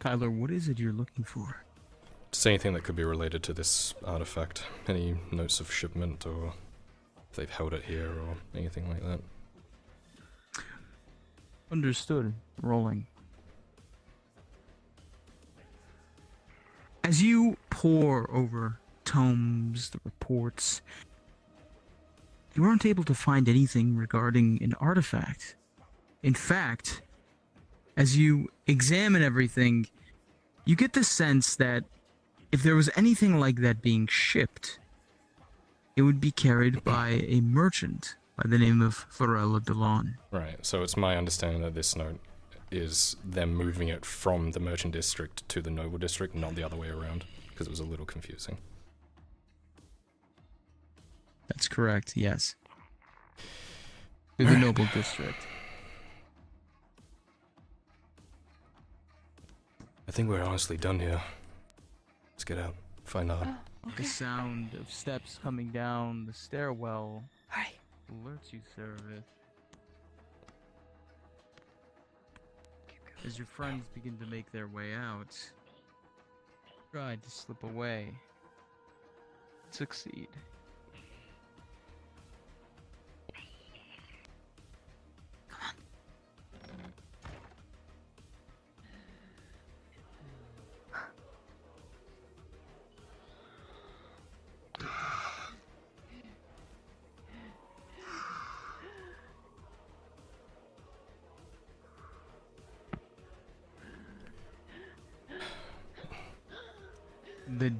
Kyler, what is it you're looking for? Just anything that could be related to this artifact. Any notes of shipment or if they've held it here or anything like that. Understood. Rolling. As you pore over tomes, the reports, you aren't able to find anything regarding an artifact. In fact, as you examine everything, you get the sense that if there was anything like that being shipped, it would be carried mm-hmm. by a merchant by the name of Varela Delon. Right, so it's my understanding that this note is them moving it from the merchant district to the noble district, not the other way around, because it was a little confusing. That's correct, yes. To the noble district. I think we're honestly done here. Let's get out. Find out. Oh, the sound of steps coming down the stairwell Alright. alerts you, Seraph. As your friends begin to make their way out, try to slip away. Succeed.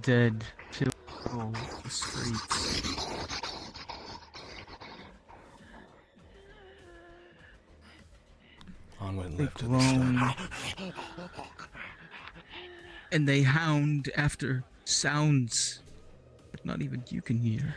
Dead fill the streets. Onward and They left to the And they hound after sounds that not even you can hear.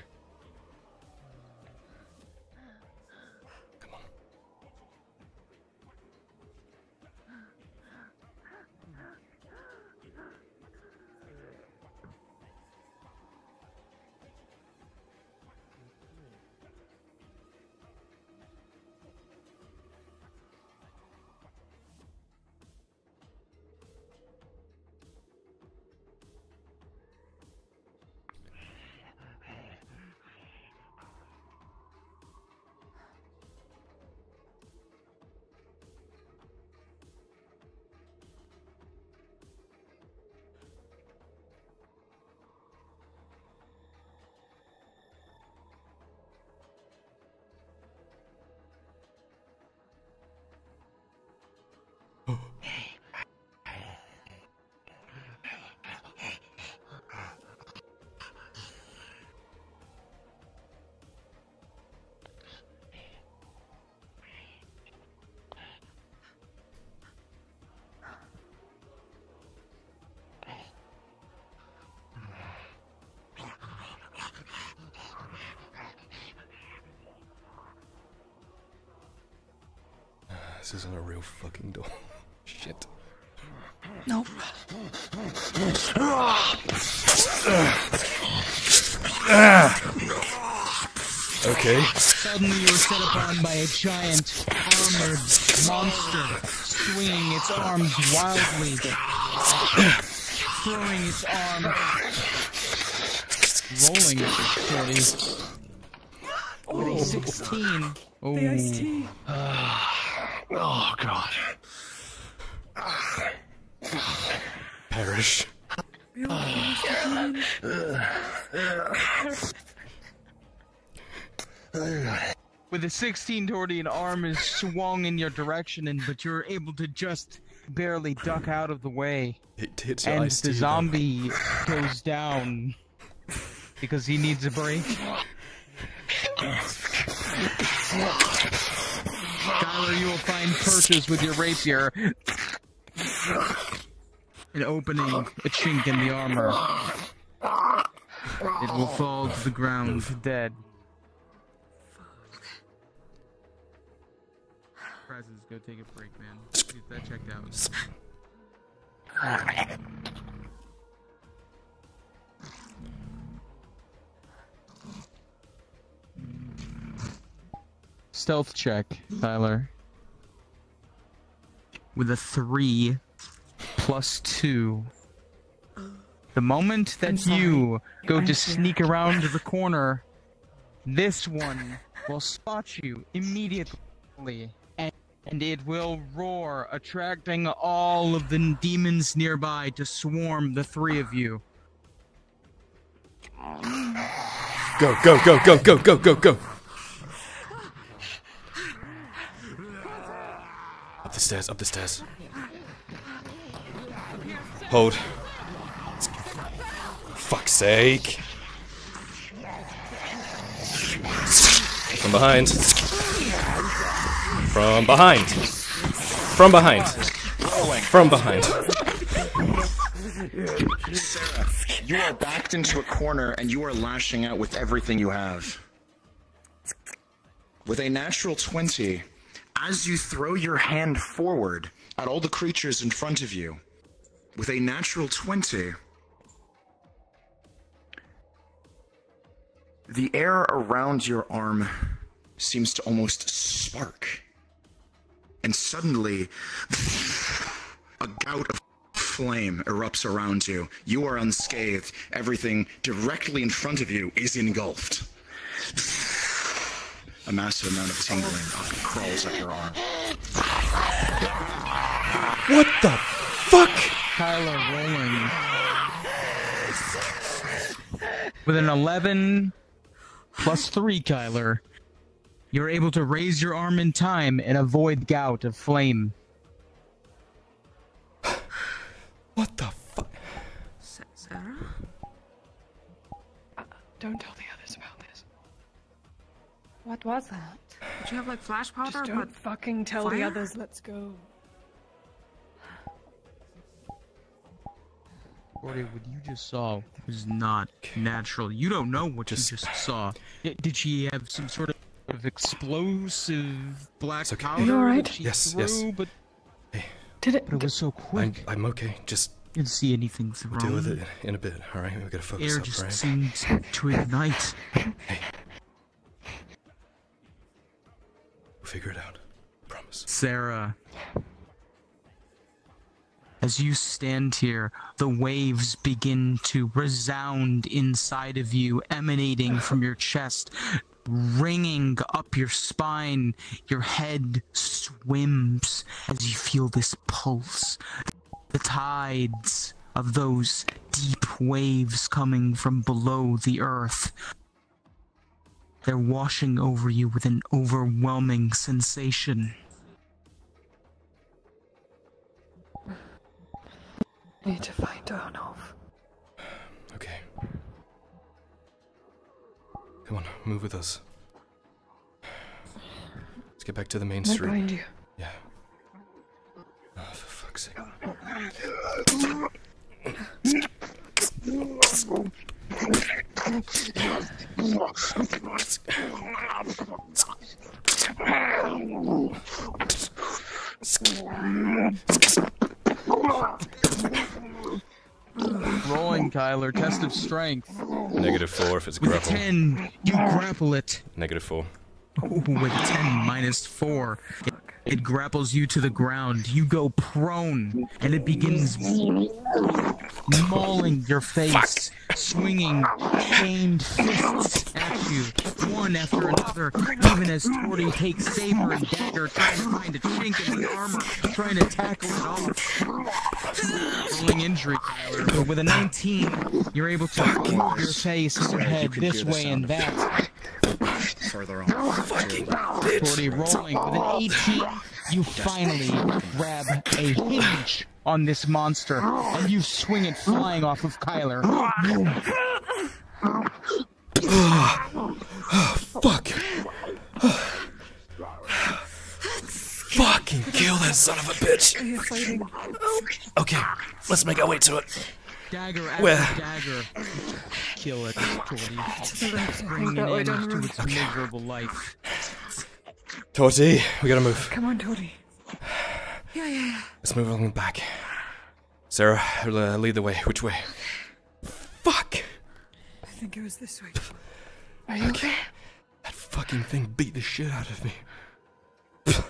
This isn't a real fucking door. Shit. No. Okay. Suddenly you are set upon by a giant, armored monster, swinging its arms wildly, throwing its arm, rolling at With a 16. Oh, The iced tea. Oh. Oh god. Perish. with a 16 Torty, arm is swung in your direction, and but you're able to just barely duck out of the way. It hits your and the too, though. zombie goes down because he needs a break. Skylar, you will find perches with your rapier. An opening, a chink in the armor. It will fall to the ground dead. Prizes, go take a break, man. Get that checked out. Stealth check, Tyler. With a three plus two. The moment that you go I'm to scared. sneak around the corner, this one will spot you immediately. And, and it will roar, attracting all of the demons nearby to swarm the three of you. Go, go, go, go, go, go, go, go. Up the stairs, up the stairs. Hold. Fuck's sake. From behind. From behind. From behind. From behind. You are backed into a corner and you are lashing out with everything you have. With a natural 20, as you throw your hand forward at all the creatures in front of you, with a natural 20, the air around your arm seems to almost spark. And suddenly, a gout of flame erupts around you. You are unscathed. Everything directly in front of you is engulfed. A massive amount of tingling crawls up your arm. What the fuck? Kyler rolling. With an 11 plus 3, Kyler, you're able to raise your arm in time and avoid gout of flame. What the fuck? Sa- Sarah? Uh, don't tell the others about this. What was that? Did you have like flash powder? Just don't but fucking tell the others. Let's go. Gordy, what you just saw was not natural. You don't know what Just- you just saw. Did she have some sort of of explosive black It's okay. powder Are you alright? she Yes, threw? yes. But, Did it? but it was so I'm, quick. I'm okay. Just I didn't see anything we'll deal with it in a bit, alright? We gotta focus Air up, just right? seemed to ignite. We'll figure it out. Promise. Sarah. As you stand here, the waves begin to resound inside of you, emanating from your chest, ringing up your spine. Your head swims as you feel this pulse. The tides of those deep waves coming from below the earth. They're washing over you with an overwhelming sensation. Need to find Arnov. Okay. Come on, move with us. Let's get back to the main Right street. behind you. Yeah. Oh, for fuck's sake. Rolling, Kyler. Test of strength. Negative four if it's With grapple. 10, you grapple it. Negative four. Ooh, with 10 minus 4, it, it grapples you to the ground. You go prone, and it begins mauling your face, swinging chained fists at you, one after another, even as Torty takes saber and dagger, trying to find a chink in the armor, trying to tackle it off. Rolling injury, Tyler, but with a 19, you're able to move your face and your Sorry, you head this way and that. Further on. Fucking Torty rolling with an 18 you finally grab a hinge on this monster and you swing it flying off of Kyler Fuck! Fucking kill that son of a bitch! Are you fighting? Okay, let's make our way to it. Dagger after Where? dagger kill it Torty To the left. I think bringing it down into the road. its miserable life Torty, we gotta move. Come on, Tony. Yeah, yeah, yeah. Let's move along the back. Sarah, uh, lead the way. Which way? Fuck! I think it was this way. Are you okay? That fucking thing beat the shit out of me.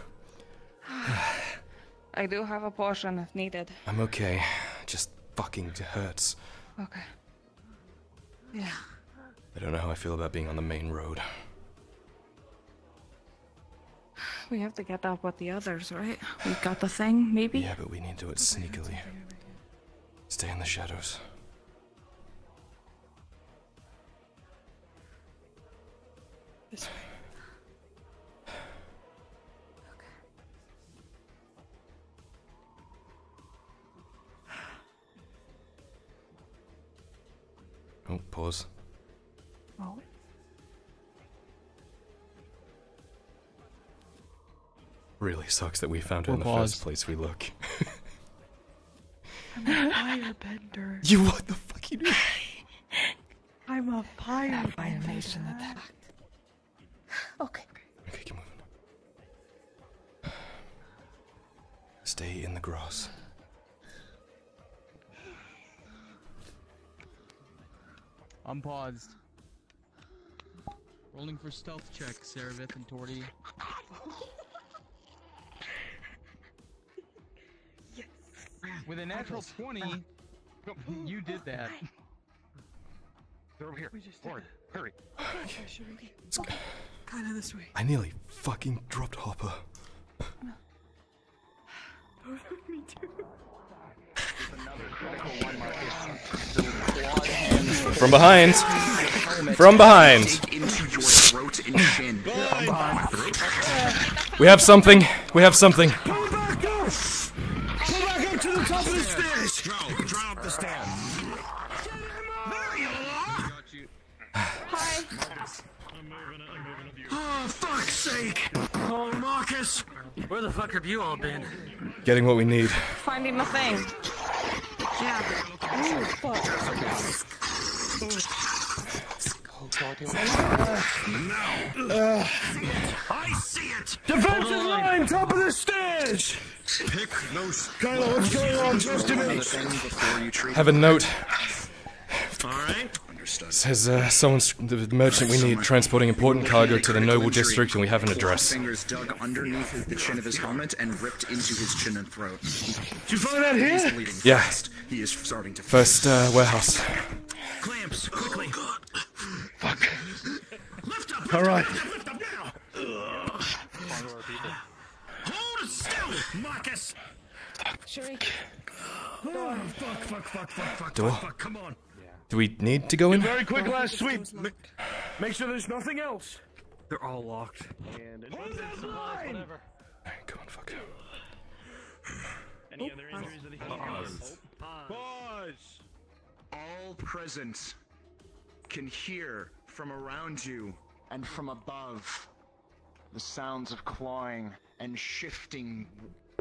I do have a potion if needed. I'm okay. Just fucking hurts. Okay. Yeah. I don't know how I feel about being on the main road. We have to get up with the others, right? We've got the thing, maybe? Yeah, but we need to do it sneakily. Stay in the shadows. Sucks that we found her in the We're first place we look. I'm a firebender. you what the fuck you doing? I'm a firebender. Violation attacked. Okay. Okay, keep moving. Stay in the grass. I'm paused. Rolling for stealth check, Saravith and Torty. With a natural 20, mm-hmm. you did that. They're over here. We just Lauren, hurry. Okay, should we? Kind of this way. I nearly fucking dropped Hopper. Me too. From behind! From behind! Dig into your throat and chin. We have something! We have something! Have you all been? Getting what we need. Finding the thing. Yeah. Ooh, fuck. I see it. Defensive line, top of the stairs. Pick those. Kylo, what's going on? Just a minute. Thing before you treat Have a note. All right. Understood. Says uh, someone's the merchant we need transporting important cargo to the Noble District, and we have an address. Fingers dug underneath the chin of his helmet and ripped into his chin and throat. Did you find that here? Yeah. fast. He is starting to. First uh, warehouse. Clamps, quickly. Fuck. Lift up. All right. Lift up now. Hold still, Marcus. Shariq. Oh, fuck, fuck, fuck, fuck, fuck, Door. fuck, fuck. Come on. Do we need to go in? Very quick last sweep. Make sure there's nothing else. They're all locked. Hold that line. Alright, Go on, fuck. Pause. All present can hear from around you and from above the sounds of clawing and shifting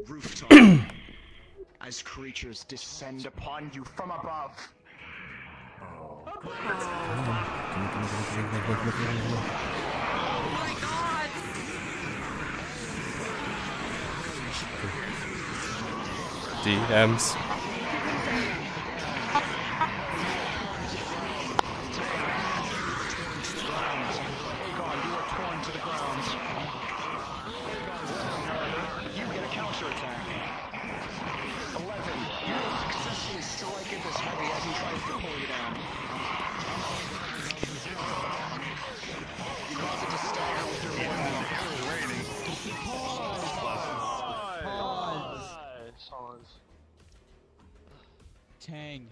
rooftop as creatures descend upon you from above. DMs. Tang.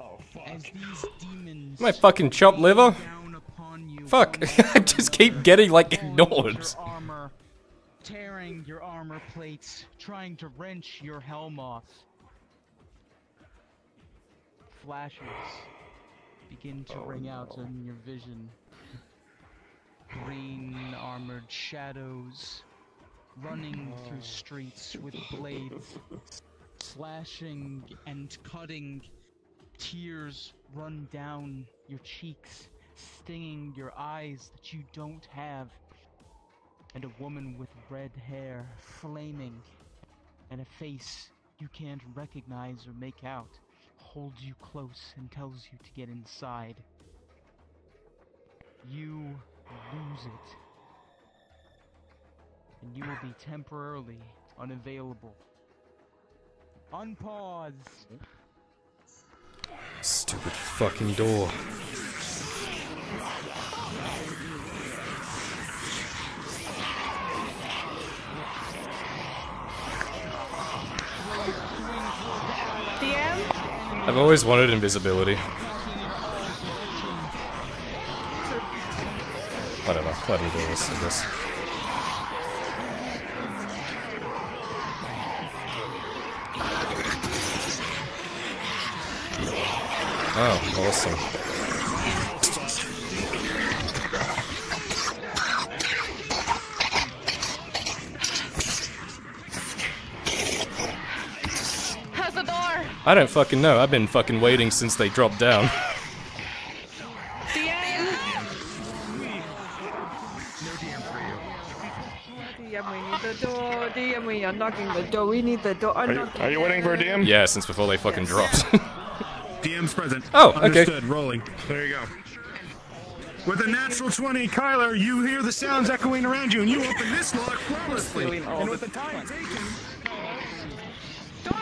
Oh, As these demons My fucking chopped liver? down upon you Fuck. I just keep getting, like, ignored. Your armor, tearing your armor plates, trying to wrench your helm off. Flashes begin to oh, ring out in your vision. Green armored shadows running through streets with blades, slashing and cutting. Tears run down your cheeks, stinging your eyes that you don't have. And a woman with red hair, flaming, and a face you can't recognize or make out holds you close and tells you to get inside. You lose it. And you will be temporarily unavailable. Unpause. Stupid fucking door. DM? I've always wanted invisibility. Whatever, let him do this, I guess. Oh, awesome. How's the door? I don't fucking know. I've been fucking waiting since they dropped down. DM? DM, we need the door. DM, we are knocking the door. We need the door. Are you, are you waiting for a DM? yeah, since before they fucking dropped. DM's present. Oh, okay. Understood. Rolling. There you go. With a natural 20, Kyler, you hear the sounds echoing around you, and you open this lock flawlessly. And with the time taken,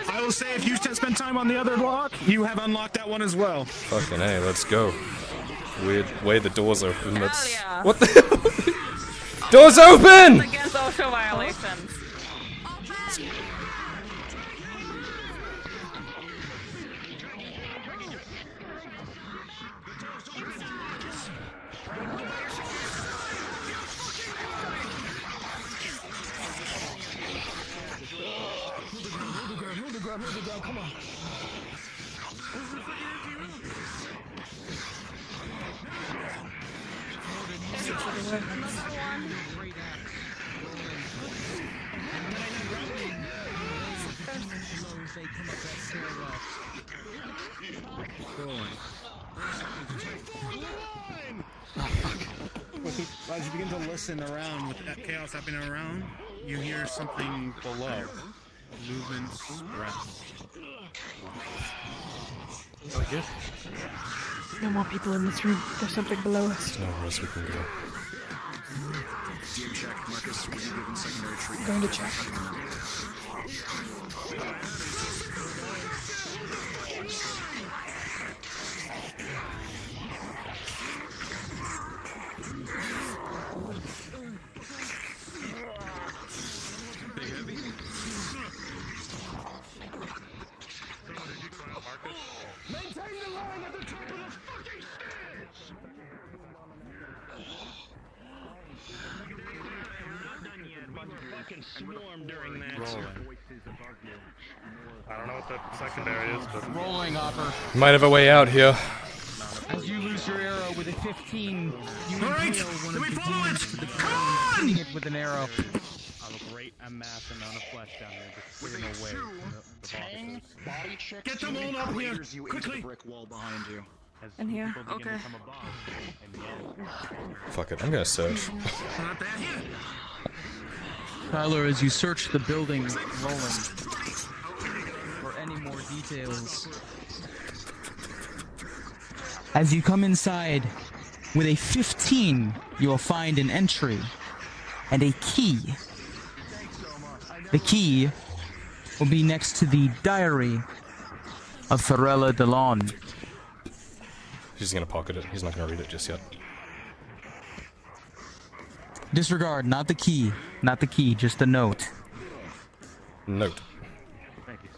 I will say if you spend time on the other lock, you have unlocked that one as well. fucking hey, let's go. Weird way the doors open. That's yeah. what the hell? Doors open! Against OSHA violations. Listen around with that chaos happening around, you hear something below. Movements around. No more people in this room. There's something below us. There's Nowhere else we can go. DM check. Marcus, were you given secondary treatment? Going to check. I don't know what the secondary is, but Rolling, Hopper. Might have a way out here. As you lose your arrow with a 15, you All right, impale one do of we follow it? Come on! hitting it with an arrow. a great amass amount of flesh down here, just clearing away the, the body check. Get them all up here, you quickly. the brick wall behind you. as In here? Okay. above and yell. Fuck it, I'm gonna search. Tyler, as you search the building, rolling for any more details. As you come inside, with a 15, you will find an entry and a key. The key will be next to the diary of Farella Delon. He's gonna pocket it. He's not gonna read it just yet. Disregard, not the key, not the key, just a note. Note. Thank you.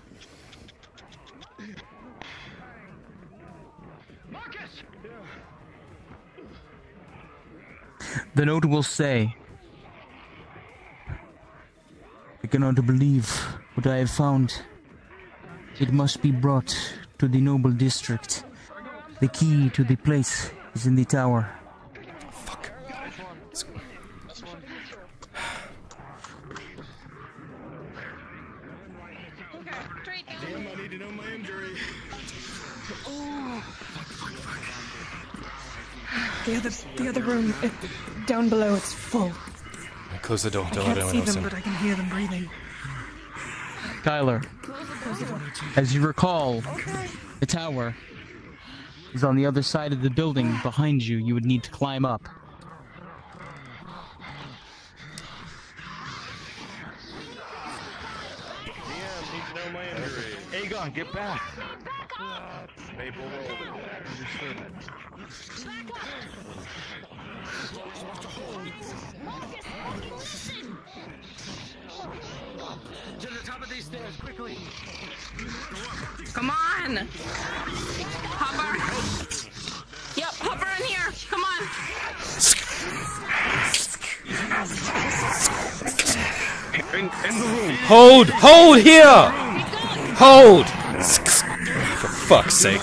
The note will say, I cannot believe what I have found. It must be brought to the noble district. The key to the place is in the tower. Fuck. Let's go. Damn, I need to know my injury. The other, the other room, it, down below, it's full. Close the door. I Don't let can't see else them, in. but I can hear them breathing. Kyler, as you recall, the tower is on the other side of the building behind you. You would need to climb up. Aegon, get back! Maple rolled To the top of these stairs, quickly! Come on! Hopper! Yep, Hopper in here! Come on! In, in the room. Hold! Hold here! Hold! For fuck's sake.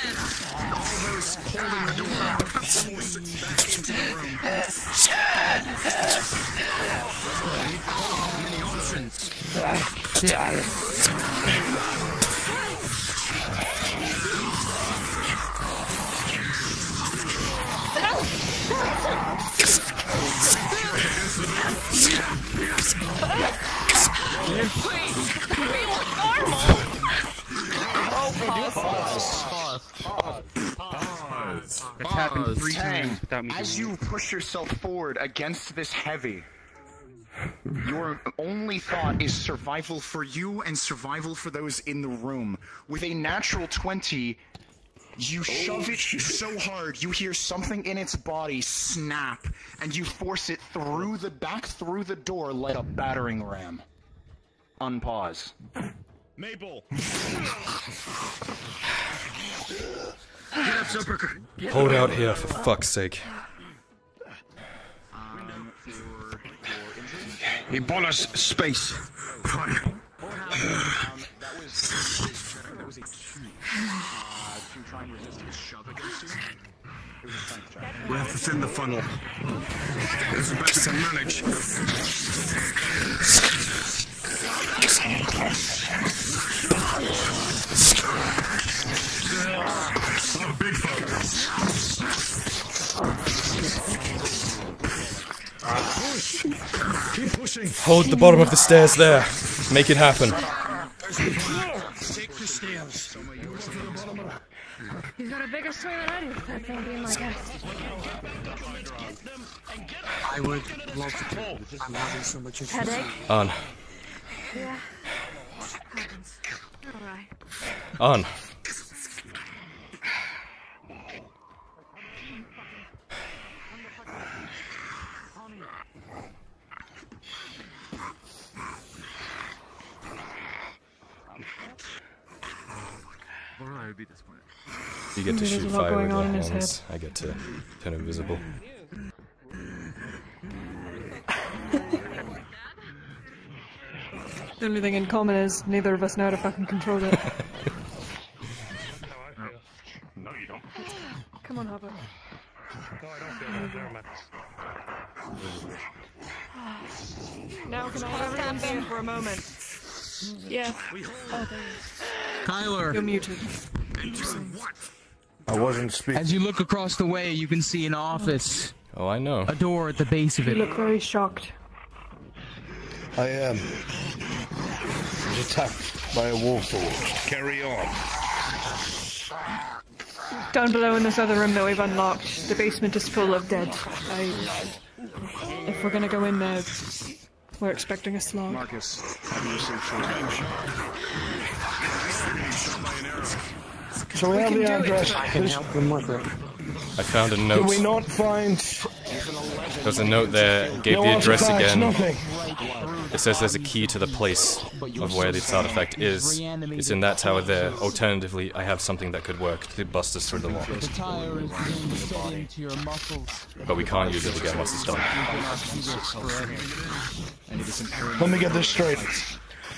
It's happened three Tang, times without me as doing you push yourself forward against this heavy, your only thought is survival for you and survival for those in the room. With a natural 20, you shove it so hard, you hear something in its body snap, and you force it through the back through the door like a battering ram. Unpause. Maple. Get up, Zooperker! Hold out here, for fuck's sake. Ebola space. We have to thin the funnel. It's best to manage. Big Push. Keep pushing. Hold the bottom of the stairs there. Make it happen. Take the stairs. He's got a bigger swing than I do. That thing being my guest. I would love to pull. I'm having so much issues. Headache? On. Yeah. Happens. Alright. On. I would be disappointed. You get to There's shoot fire with going your on in his hands. I get to turn invisible. The only thing in common is neither of us know how to fucking control it. No, you don't. Come on, Hopper. No, I don't feel that. Never mind. Now can I have everyone here for a moment? Yeah. Oh, Kyler, You're muted. I wasn't speaking. as you look across the way, you can see an office, Oh, I know. a door at the base of it. You look very shocked. I am. Was attacked by a warforged. Carry on. Down below in this other room that we've unlocked, the basement is full of dead. I, if we're gonna go in there, we're expecting a slog. Marcus, have you received short So we, We have the do it. address. I can help them with it. I found a Did note. we not find There's a note there. Gave no the address again. Nothing. It says there's a key to the place of where this artifact is. It's in that tower there. Alternatively, I have something that could work to bust us through the lock. The tire is being set into your muscles. But we can't use it again once it's done. Let me get this straight.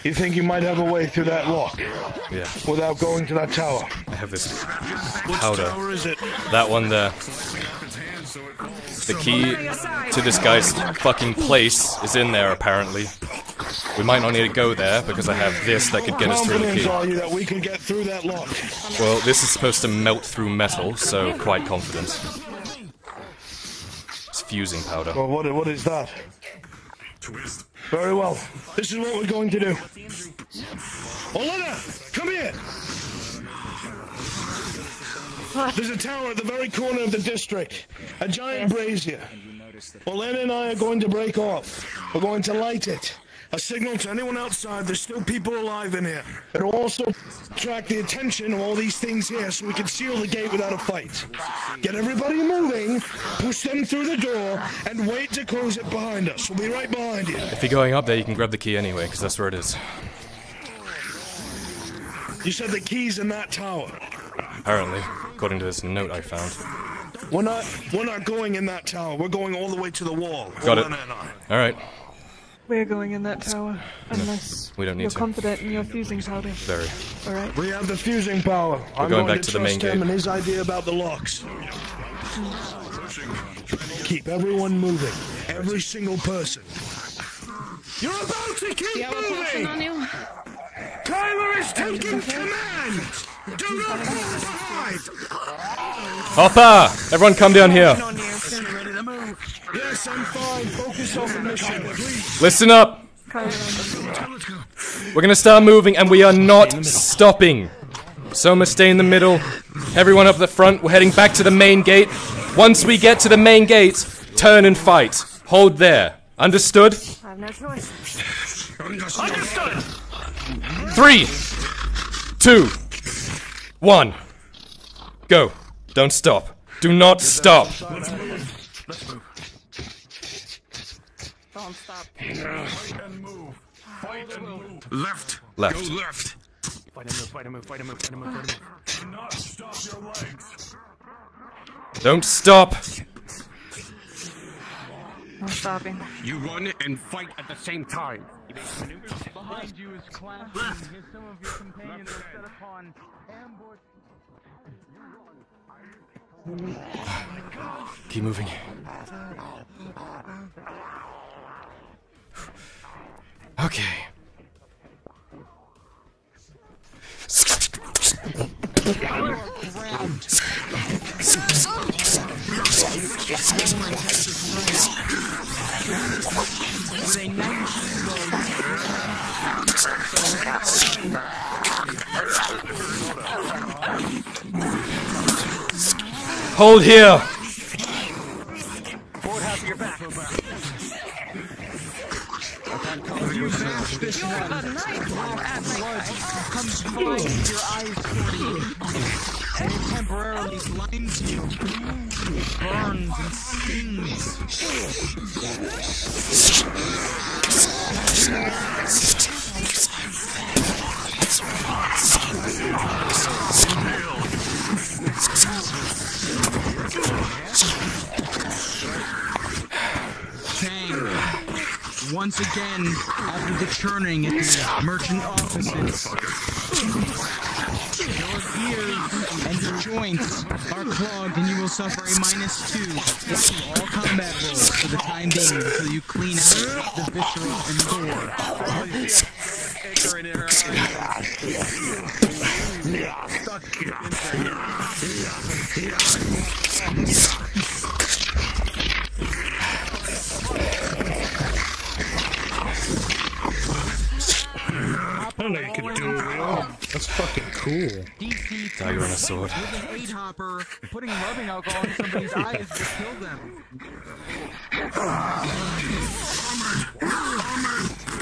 You think you might have a way through that lock Yeah, without going to that tower? I have this Which powder. tower is it? That one there. The key to this guy's fucking place is in there, apparently. We might not need to go there because I have this that could get us through the Confident key. are you that we can get through that lock? Well, this is supposed to melt through metal, so quite confident. It's fusing powder. Well, what, what is that? Very well. This is what we're going to do. Olena, come here. There's a tower at the very corner of the district. A giant brazier. Olena and I are going to break off. We're going to light it. A signal to anyone outside there's still people alive in here. It'll also attract the attention of all these things here so we can seal the gate without a fight. Get everybody moving, push them through the door, and wait to close it behind us. We'll be right behind you. If you're going up there, you can grab the key anyway, because that's where it is. You said the key's in that tower. Apparently, according to this note I found. We're not we're not going in that tower. We're going all the way to the wall. Got it. Olena and I. Alright, We're going in that tower unless we don't need you're to. confident in your fusing powder. very. All right. We have the fusing power. I'm going going back to, to the main trust him gate. and his idea about the locks. Keep everyone moving. Every single person. You're about to keep moving! on you? Tyler is taking command! Hopper! Everyone come down here. Listen up. We're gonna start moving and we are not stopping. Soma, stay in the middle. Everyone up the front, we're heading back to the main gate. Once we get to the main gate, turn and fight. Hold there. Understood? I have no choice. Understood! Three, two, one. Go. Don't stop. Do not stop. Don't stop. Left. Left. Go left. Fight and move, fight and move, fight and move, fight and move, fight and move. Do not stop your legs. Don't stop. No stopping. You run and fight at the same time. Behind you is clashing. Here's some of your companions are set upon ambush. Keep moving. Okay. Hold here. Comes flying to your eyes. Toward you, and it temporarily blinds you, burns and stings. Chang, once again, after the churning at the merchant offices, your ears and your joints are clogged and you will suffer a minus two to all combat rolls for the time being until you clean out the viscera and gore. I don't know you could do it all. That's fucking cool. DC Dagger and a sword. with an hopper, putting rubbing alcohol in somebody's eyes to kill them.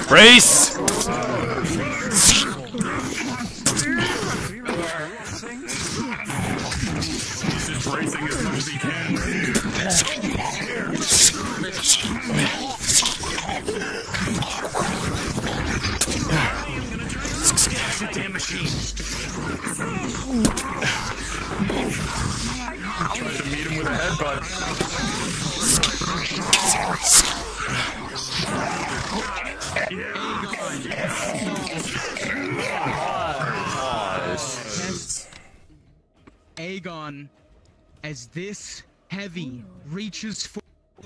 Brace! He's just bracing as much as he can. It's damn machine. I tried to meet him with a headbutt. Aegon, as this heavy reaches for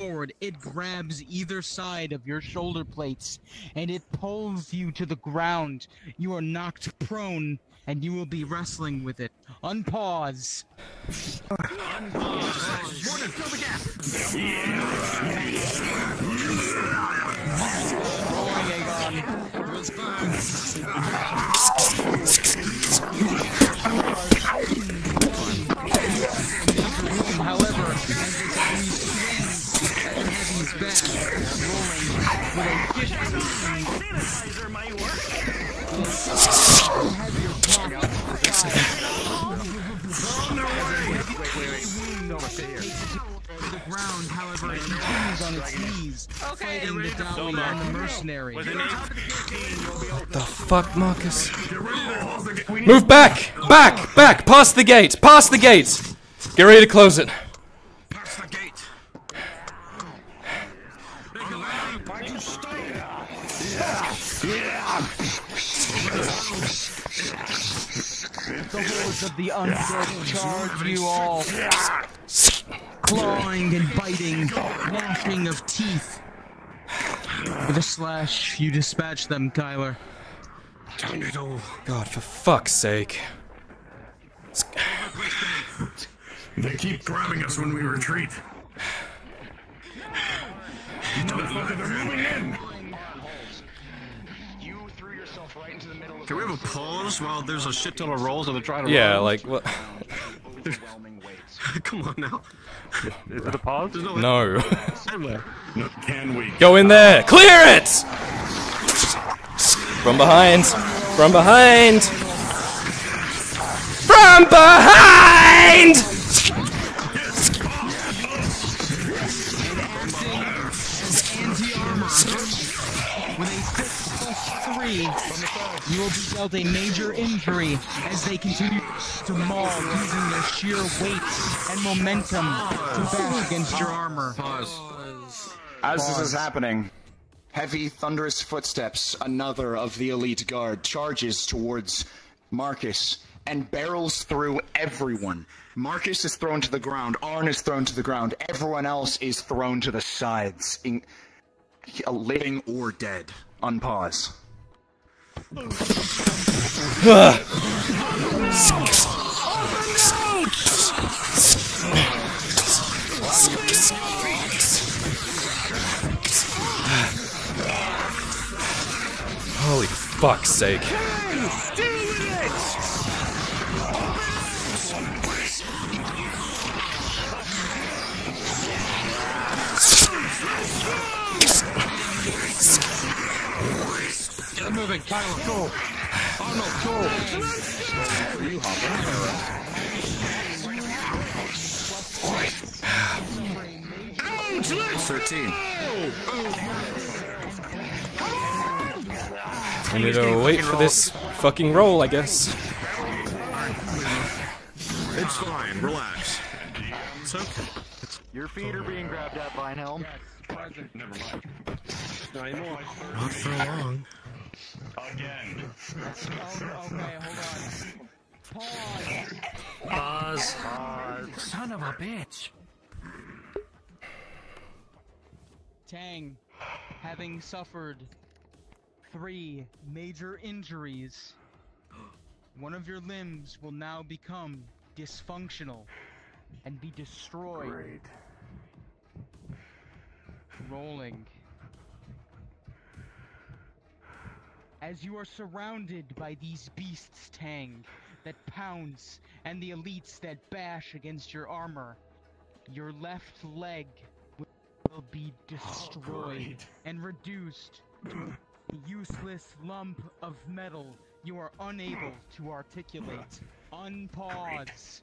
forward, it grabs either side of your shoulder plates and it pulls you to the ground. You are knocked prone and you will be wrestling with it. Unpause. Unpause. However, as this enemy swings at 15. The ground, however, continues on its knees, fighting the Dawi and the mercenary. The fuck, Marcus? Move back! Back! Back! Past the gate! Past the gate! Get ready to close it. The hordes of the undead charge you all. Clawing and biting, gnashing of teeth. With a slash, you dispatch them, Kyler. God, for fuck's sake. They keep grabbing us when we retreat. Motherfucker, they're moving in. Can we have a pause while there's a shit ton of rolls and they're trying to Yeah, run? like, what? Come on now. Is it a pause? There's no. No. No, can we? Go in there! Clear it! From behind! From behind! From behind! Anti-armor. With a plus 3, you will be dealt a major injury as they continue to maul using their sheer weight and momentum to bash against your armor. As this is happening, heavy, thunderous footsteps, another of the elite guard, charges towards Marcus and barrels through everyone. Marcus is thrown to the ground, Arn is thrown to the ground, everyone else is thrown to the sides, in, living or dead. Unpause. Holy fuck's sake. Get moving, Kyler, go! Arnold, go! Thirteen. I need to wait for this fucking roll, I guess. It's fine. Relax. It's okay. Your feet are being grabbed at, Vinehelm. Never mind. Not for long. Again. okay, hold on. Pause. Pause. Son of a bitch. Tang, having suffered three major injuries, one of your limbs will now become dysfunctional and be destroyed. Rolling. As you are surrounded by these beasts, Tang, that pounce, and the elites that bash against your armor, your left leg will be oh, destroyed and reduced to a useless lump of metal you are unable to articulate. Unpause.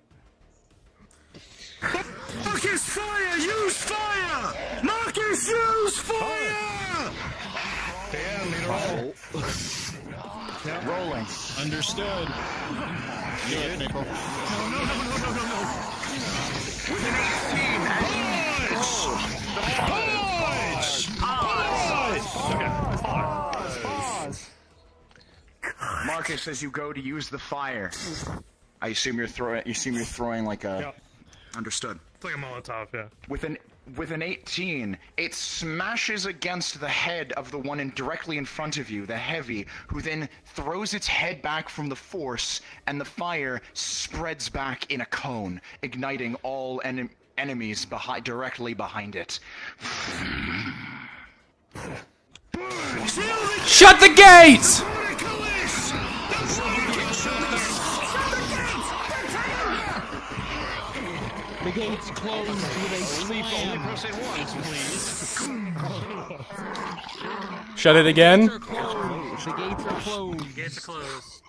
Marcus, fire! Use fire! Marcus, use fire! Yeah, leader all. Rolling. Understood. Do it, Nickel. Marcus, as you go to use the fire, I assume you're throwing. You assume you're throwing like a Yep. Understood. It's like a Molotov, yeah. With an with an 18, it smashes against the head of the one in directly in front of you, the heavy, who then throws its head back from the force, and the fire spreads back in a cone, igniting all en- enemies directly behind it. Shut the gates! Gates closed with a sleep only press it once, please. Shut it again. The gates are closed. Gates are closed.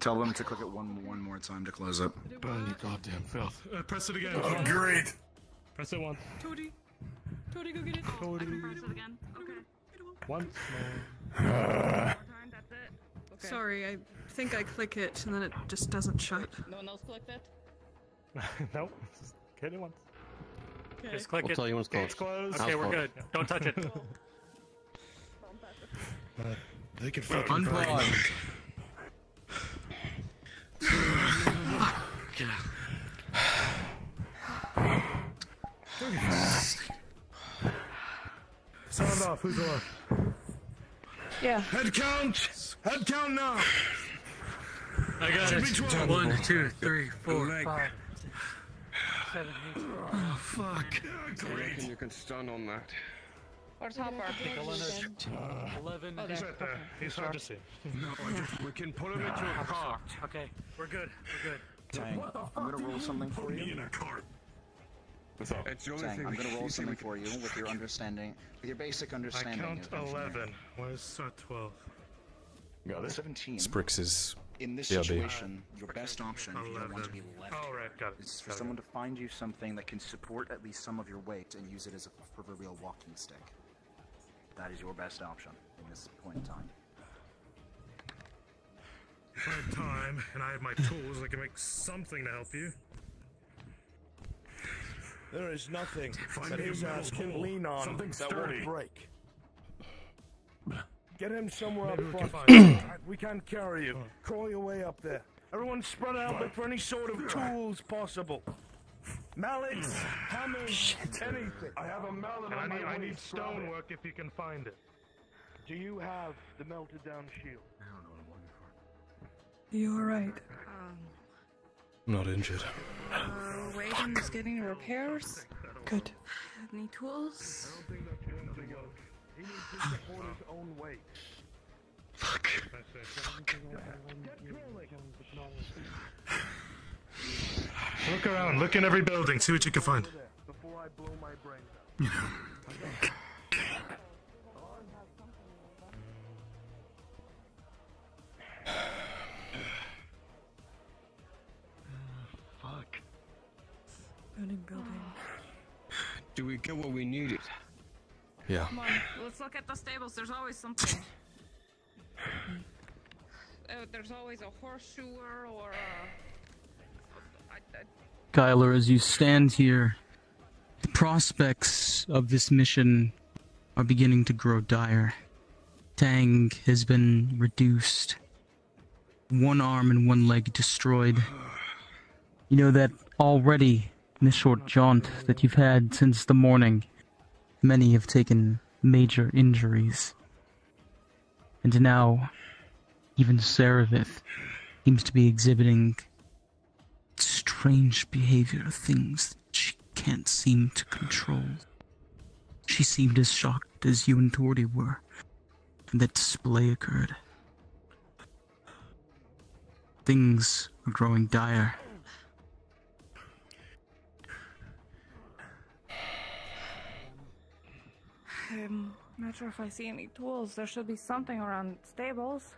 Tell them to click it one one more time to close it. Burn you goddamn filth. Uh, press it again. Oh, great. Press it once. Toady. Toady, go get it. Toady. press it again. Okay. Once Sorry, I think I click it and then it just doesn't shut. No one else clicked it? nope. Just hit it once. Okay. Just click We'll it. tell you when it's Gates closed. closed. Okay, House we're closed. good. Don't touch it. Uh, they can fucking Unpause. Sound off. Who's off? Yeah. Head count. Head count now. I got it. be 12. One, two, three, four, Leg. five, seven, eight. Oh, fuck. I reckon you can stun on that. Where's Hopper? Eleven. Oh, He's there. right there. He's hard to see. No, I just, we can put him into a cart. Okay, we're good. We're good. Tang, I'm gonna roll something for you. in a cart. It's the only Tang, thing I'm gonna roll something for you with your understanding, with your basic understanding. I count 11. Where's uh, 12? Got it. 17. Sprix's In this BRB. situation, your best option, if you don't want to be left, Oh, right. Got it. is for Got it. someone to find you something that can support at least some of your weight and use it as a proverbial walking stick. That is your best option in this point in time. If I had time and I had my tools, I could make something to help you. There is nothing Find that his ass can pole. lean on Something that sturdy. won't break. Get him somewhere Maybe up we can we can't carry you. Crawl your way up there. Everyone spread out, look for any sort of tools possible. Mallets, hammers, anything. I have a mallet And I on need, my I need waist. Grab stonework if you can find it. Do you have the melted down shield? You alright? I'm not injured. Uh, Wagon's getting repairs. Good. Any tools? He needs to support his own weight. Fuck. Look around. Look in every building. See what you can find. Before I blow my brains out. Fuck. Burning building. Do we get what we needed? Yeah. Come on, let's look at the stables. There's always something. Uh, there's always a horseshoer or a. I, I, Kyler, as you stand here, the prospects of this mission are beginning to grow dire. Tang has been reduced, one arm and one leg destroyed. You know that already in the short jaunt that you've had since the morning, many have taken major injuries. And now, even Saravith seems to be exhibiting strange behavior, things that she can't seem to control. She seemed as shocked as you and Torty were when that display occurred. Things are growing dire. I'm not sure if I see any tools. There should be something around stables.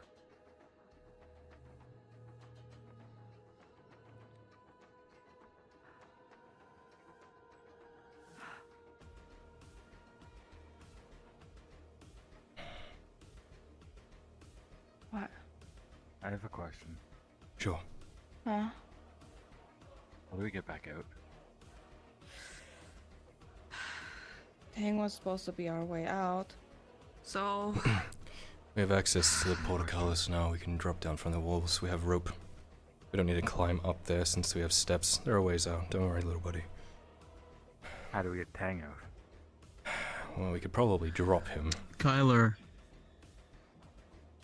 What? I have a question. Sure. Huh? How do we get back out? Tang was supposed to be our way out. So, We have access to the portcullis now. We can drop down from the walls. We have rope. We don't need to climb up there since we have steps. There are ways out. Don't worry, little buddy. How do we get Tang out? Well, we could probably drop him. Kyler,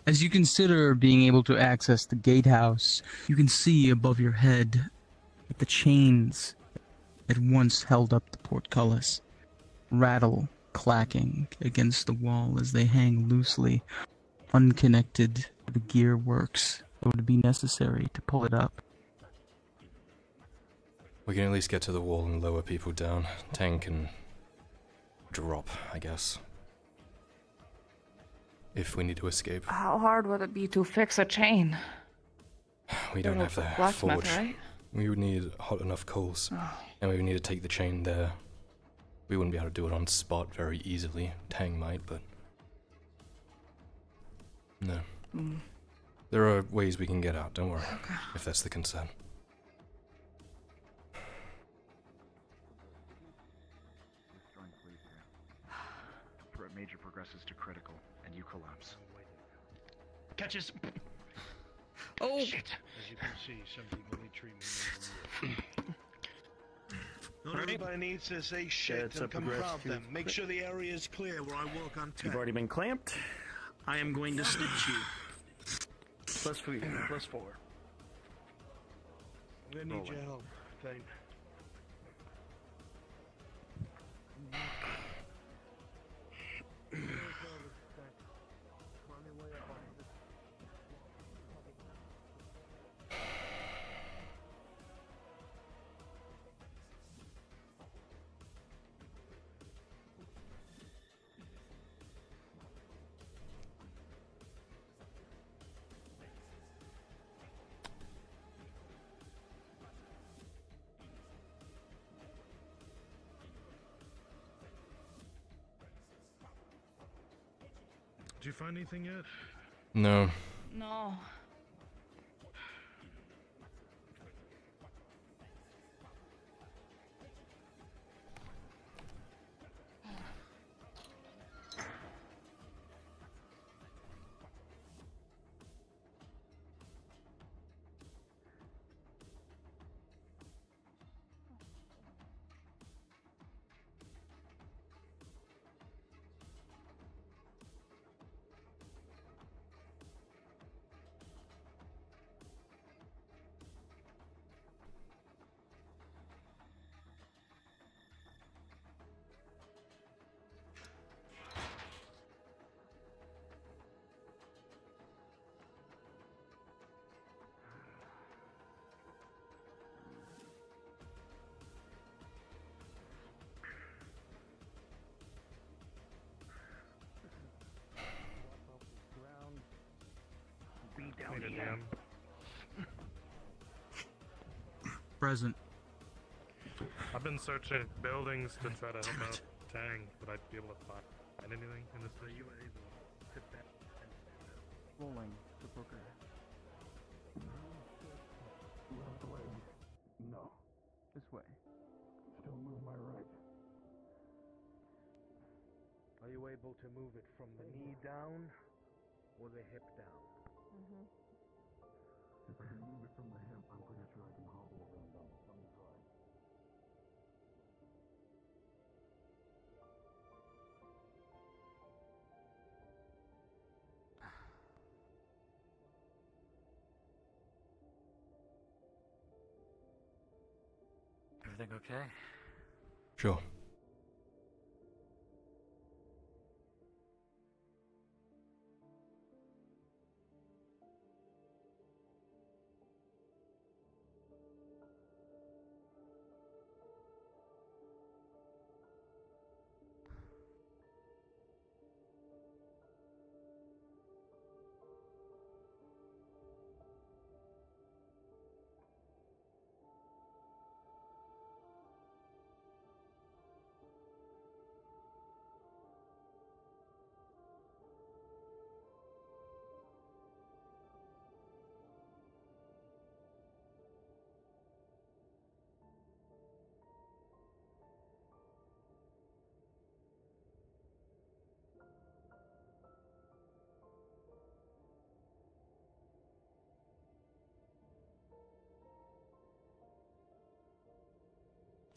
as you consider being able to access the gatehouse, you can see above your head that the chains that once held up the portcullis rattle, clacking against the wall as they hang loosely, unconnected to the gear works that would be necessary to pull it up. We can at least get to the wall and lower people down. Tang can drop, I guess. If we need to escape. How hard would it be to fix a chain? We don't have to the forge. right? We would need hot enough coals. Oh. And we would need to take the chain there. We wouldn't be able to do it on spot very easily. Tang might, but. No. Mm. There are ways we can get out, don't worry. If that's the concern. Threat major progresses to critical, and you collapse. Catches. Oh! Shit. As you can see, some people need treatment. Not everybody needs to say shit and a confront them. Make sure the area is clear where I walk on You've already been clamped. I am going to stitch you. Plus three, plus four. I'm gonna need your help, Thane. Did you find anything yet? No. No. Need a damn. Present. I've been searching buildings to try to help out Tang, but I'd be able to find anything in this city. Rolling the booker. No. This way. Still move my right. Are you able to move it from the knee down or the hip down? Mm-hmm. If I can move it from the hip, I'm pretty sure I can hobble it down. Let me try. Everything okay? Sure.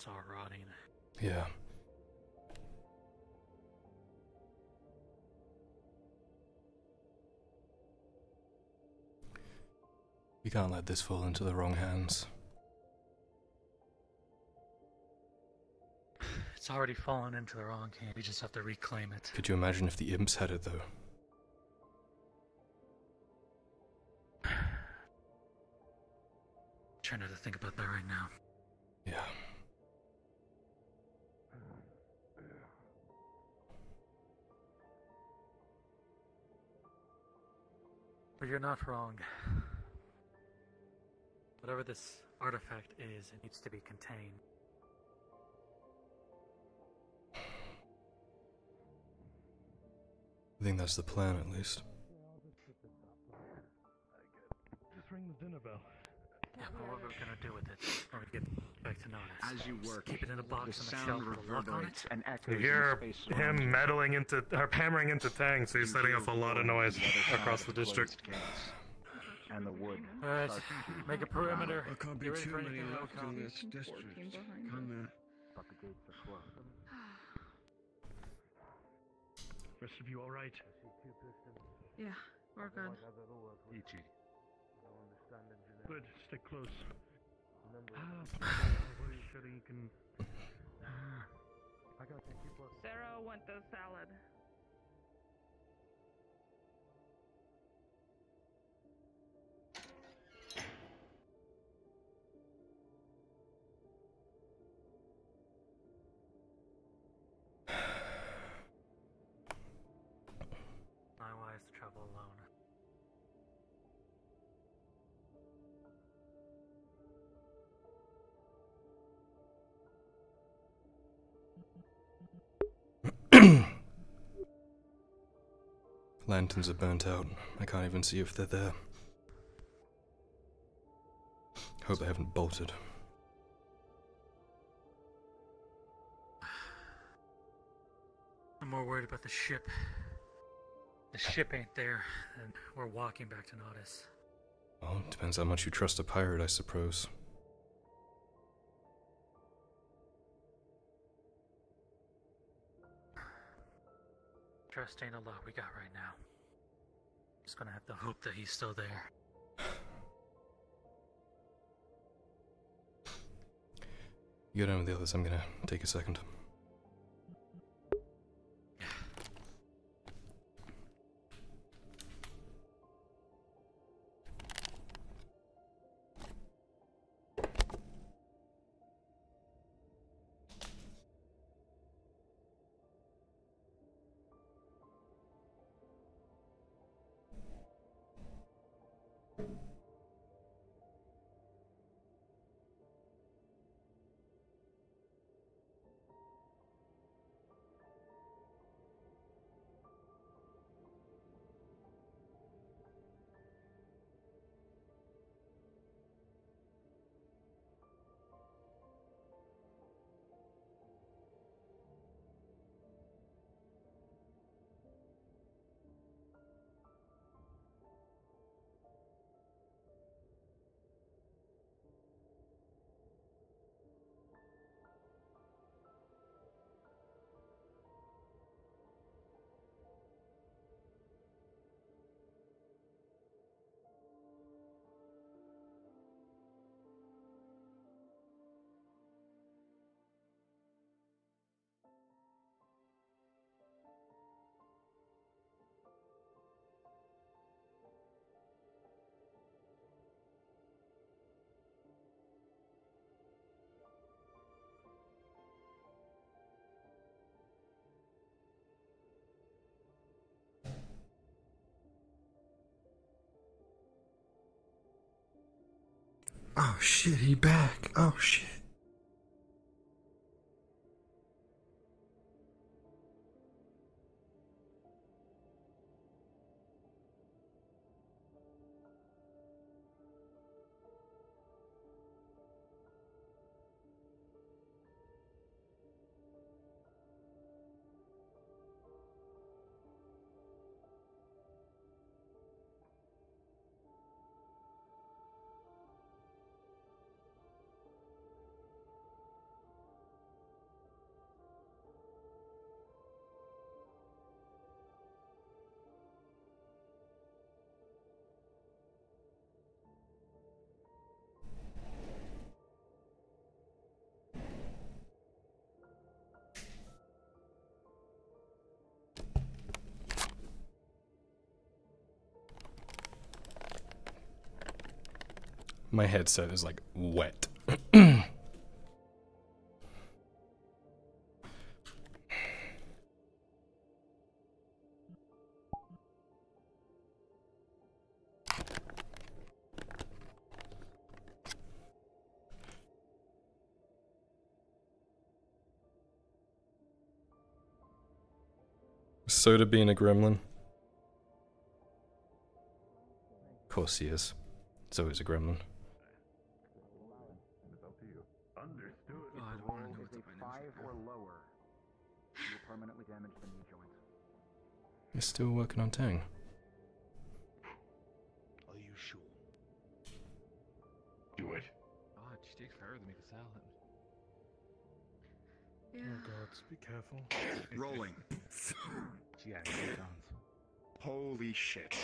It's all rotting. Yeah. We can't let this fall into the wrong hands. It's already fallen into the wrong hand. We just have to reclaim it. Could you imagine if the imps had it, though? I'm trying not to think about that right now. Yeah. But you're not wrong. Whatever this artifact is, it needs to be contained. I think that's the plan, at least. Just ring the dinner bell. Yeah, but what are we gonna do with it when we get back to Nautis? As you work, keep it in a box the on the sound shelf with a lock on it. and You hear him meddling into, or hammering into Tang, so he's setting off a lot of noise across the district. And the wood. Alright, make a perimeter. There can't be too many anything that left in come. this district. Can there? But the gates are closed. Rest of you alright? Yeah, we're good. Ichi. Good, stick close. Ah, pretty sure you can. I gotta take people. Sarah went the salad. Lanterns are burnt out. I can't even see if they're there. Hope I haven't bolted. I'm more worried about the ship. The ship ain't there, and we're walking back to Nautis. Well, depends how much you trust a pirate, I suppose. Trust ain't a lot we got right now. Just gonna have to hope that he's still there. You go down with the others, I'm gonna take a second. Oh shit, he back. Oh shit. My headset is like wet. Soda being a gremlin. Of course he is. It's always a gremlin. Permanently damage the knee joint. You're still working on Tang. Are you sure? Do it. Ah, god, she takes forever to make a salad. Oh god, be careful. Rolling. She. Holy shit.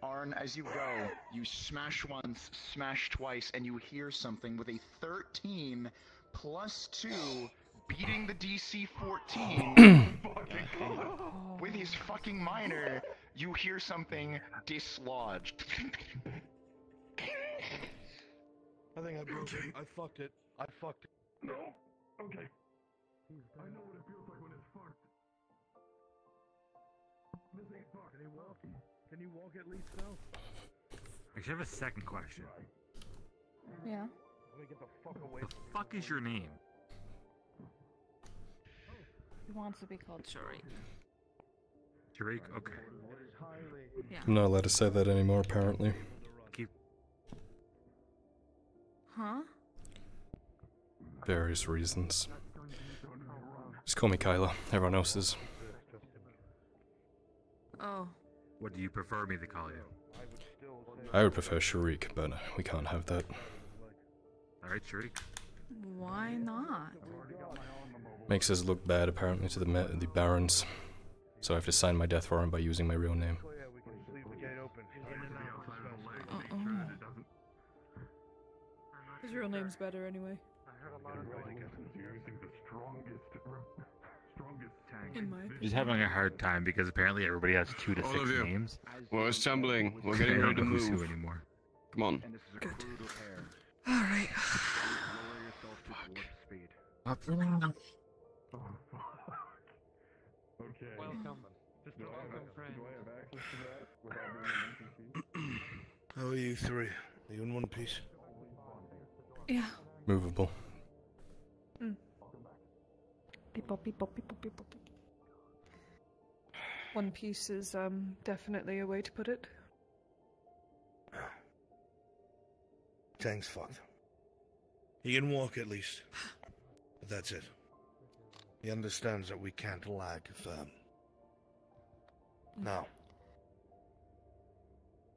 Arn, as you go, you smash once, smash twice, and you hear something with a 13 plus 2 beating the DC 14. with his fucking minor, you hear something dislodged. I think I broke it. I fucked it. I fucked it. No. Okay. I know what it feels like when it's fucked. This ain't fucked. Can you walk? Can you walk at least now? Actually, I have a second question. Yeah. Let me get the fuck away. The fuck is your name? He wants to be called Shuri. Tariq? Okay. Yeah. I'm not allowed to say that anymore, apparently. Keep. Huh? Various reasons. Just call me Kyler. Everyone else is. Oh. What do you prefer me to call you? I would prefer Sharik, but we can't have that. Alright, Tariq. Why not? Makes us look bad, apparently, to the me- the barons. So I have to sign my death warrant by using my real name. His real name's better anyway. In my Just having a hard time because apparently everybody has two to All six of you. names. Well, it's tumbling. We're getting I don't ready to know move. anymore. Come on. Alright. Okay. Welcome. Do I have, welcome, friend. do I have access to that without being an NPC? How are you three? Are you in one piece? Yeah. Movable. People, people, people, people. One Piece is um definitely a way to put it. Tang's fucked. He can walk at least. But that's it. He understands that we can't lag them. Um, now,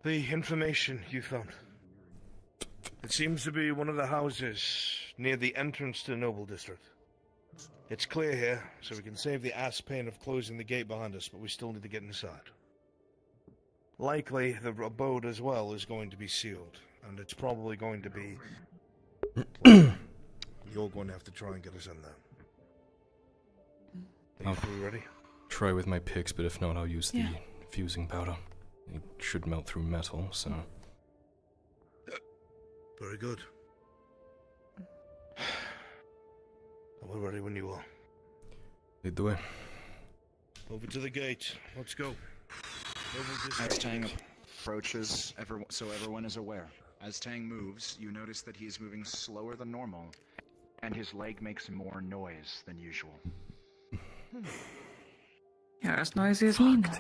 the information you found. It seems to be one of the houses near the entrance to Noble District. It's clear here, so we can save the ass pain of closing the gate behind us, but we still need to get inside. Likely, the abode as well is going to be sealed, and it's probably going to be. You're going to have to try and get us in there. Oh. Are you I'll three ready? try with my picks, but if not, I'll use the Yeah. fusing powder. It should melt through metal, so. Mm. Uh, very good. We're ready when you are. Lead the way. Over to the gate. Let's go. Noble As Tang approaches, everyone, so everyone is aware. As Tang moves, you notice that he is moving slower than normal, and his leg makes more noise than usual. Hmm. You're as noisy as me now.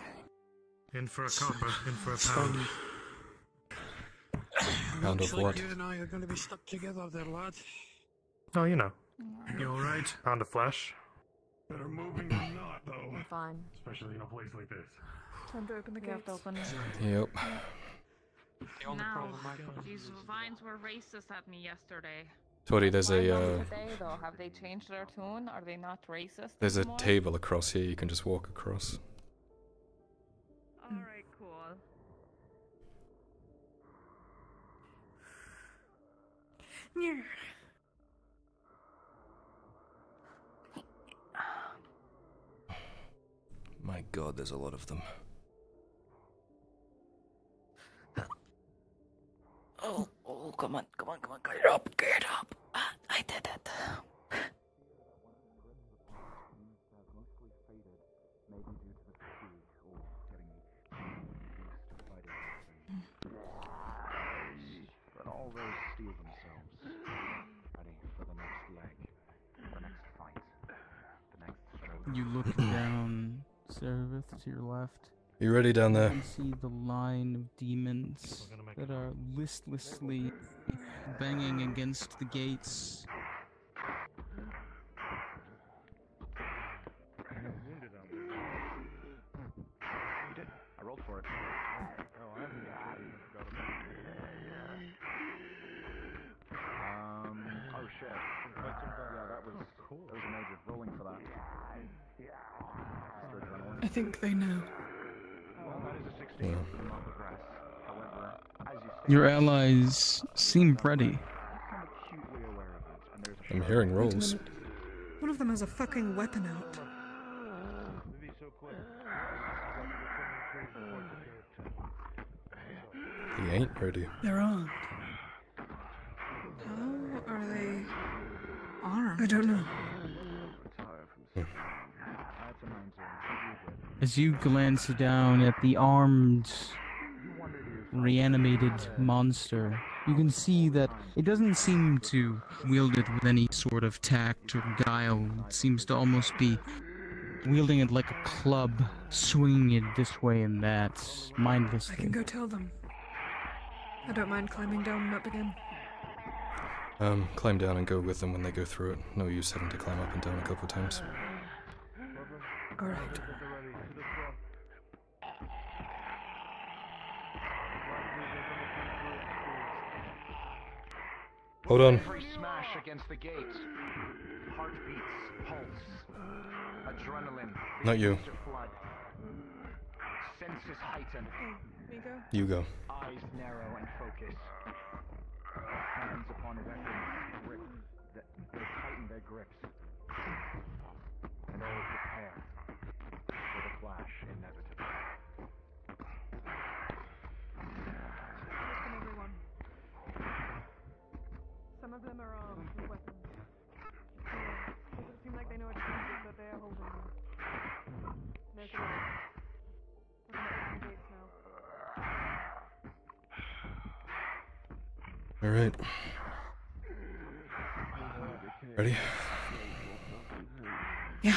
In for a copper, in for a pound. Pound of Looks like what? you and I are going to be stuck together there, lad. Oh, you know. You alright? Pound of flesh. Better moving than not, though. I'm fine. Especially in a place like this. Time to open the We have gates. open Yep. The only Now, problem I these vines were racist at me yesterday. Tori, there's Why a uh, today though? Have they changed their tune? Are they not racist? there's a table across here. You can just walk across. Alright, cool. Yeah. My God, there's a lot of them. Oh, oh. come on, come on, come on, get up, get up. Ah, I did it. But all those steel themselves, ready for the next leg, the next fight, the next struggle. You look down, Seraph, to your left. You ready down there? You can see the line of demons that are listlessly banging against the gates. You did. I rolled for it. Oh, I haven't forgot about it. Um. Oh shit. Yeah, that was that was major. Rolling for that. Extra adrenaline. I think they know. Your allies seem ready. I'm acutely aware of it, and there's a I'm hearing Wait rolls. One of them has a fucking weapon out. He ain't ready. They're on. How are they armed? I don't know. Hmm. As you glance down at the armed, reanimated monster, you can see that it doesn't seem to wield it with any sort of tact or guile. It seems to almost be wielding it like a club, swinging it this way and that, mindlessly. I can go tell them. I don't mind climbing down and up again. Um, climb down and go with them when they go through it. No use having to climb up and down a couple times. Alright. Hold on. Every smash against the gate. Heartbeats, pulse, adrenaline. Not you. begins to flood. Senses heighten. You go. Eyes narrow and focus. Hands upon weapons grip they tighten their grips. And all prepare for the clash inevitable. Listen, everyone. Some of them are armed with weapons. Yeah, doesn't seem like they know what to do, but they are holding them. There's a way. We're gonna open the gates now. All right. Ready? Yeah.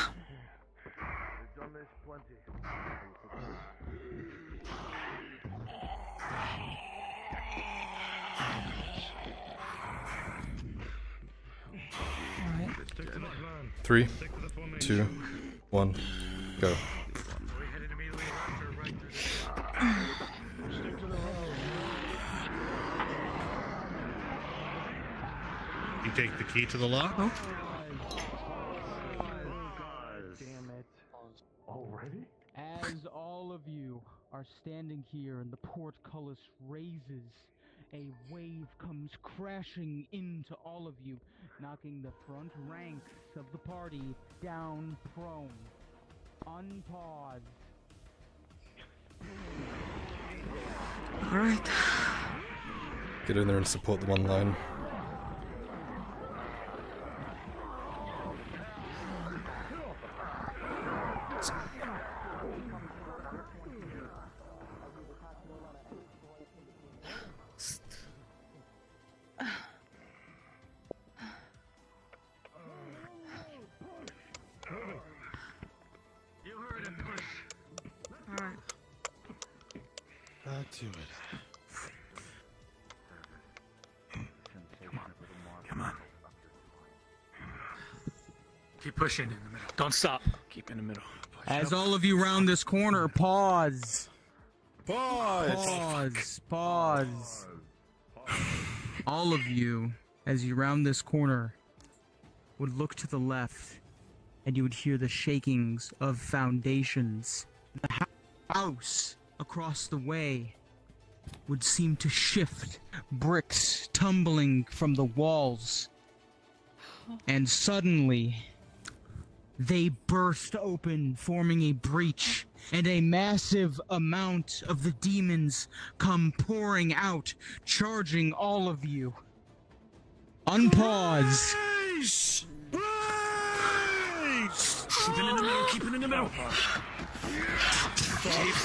Three, two, one, go. You take the key to the lock? Oh. Damn it. Already? As all of you are standing here and the portcullis raises, a wave comes crashing into all of you, knocking the front ranks of the party down prone. Unpause. Alright. Get in there and support the one pushing in the middle. Don't stop. Keep in the middle. As all of you round this corner, pause. Pause. Pause. Pause. All of you, as you round this corner, would look to the left, and you would hear the shakings of foundations. The house across the way would seem to shift, bricks tumbling from the walls. And suddenly, they burst open, forming a breach, and a massive amount of the demons come pouring out, charging all of you. Unpause. Keep it in the middle, keep it in the middle. Keep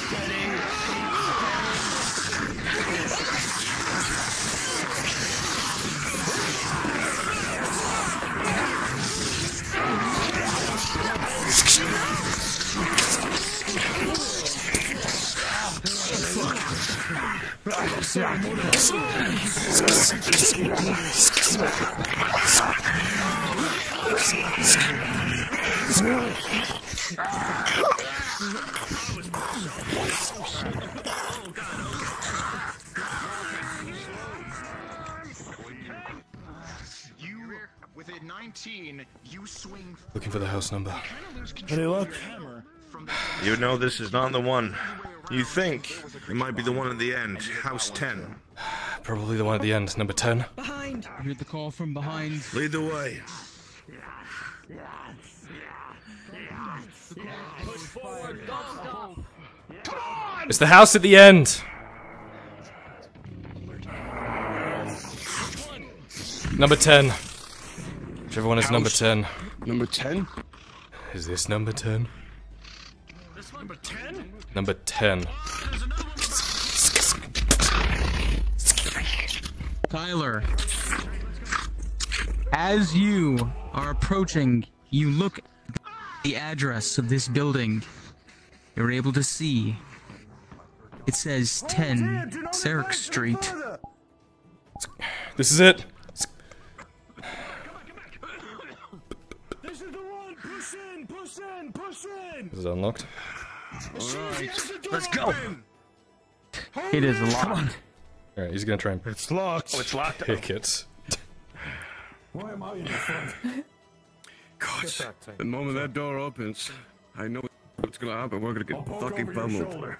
with Looking for the house number. Any luck? You know this is not the one. You think it might be the one at the end, House 10. Probably the one at the end, number 10. Behind. You heard the call from behind. Lead the way. It's the house at the end. Number 10. Whichever one is number 10. Number 10? Is this number 10? Number 10? Number 10. Kyler, as you are approaching, you look at the address of this building. You're able to see it says 10 Sarek Street. This is it. This is the one. Push in, push in, push in. Is it unlocked? Let's go. It is locked. Alright, he's gonna try and It's locked. Oh, it's locked. pick it. Why am I in the front? God, the moment that door opens, I know what's gonna happen. We're gonna get fucking pummeled.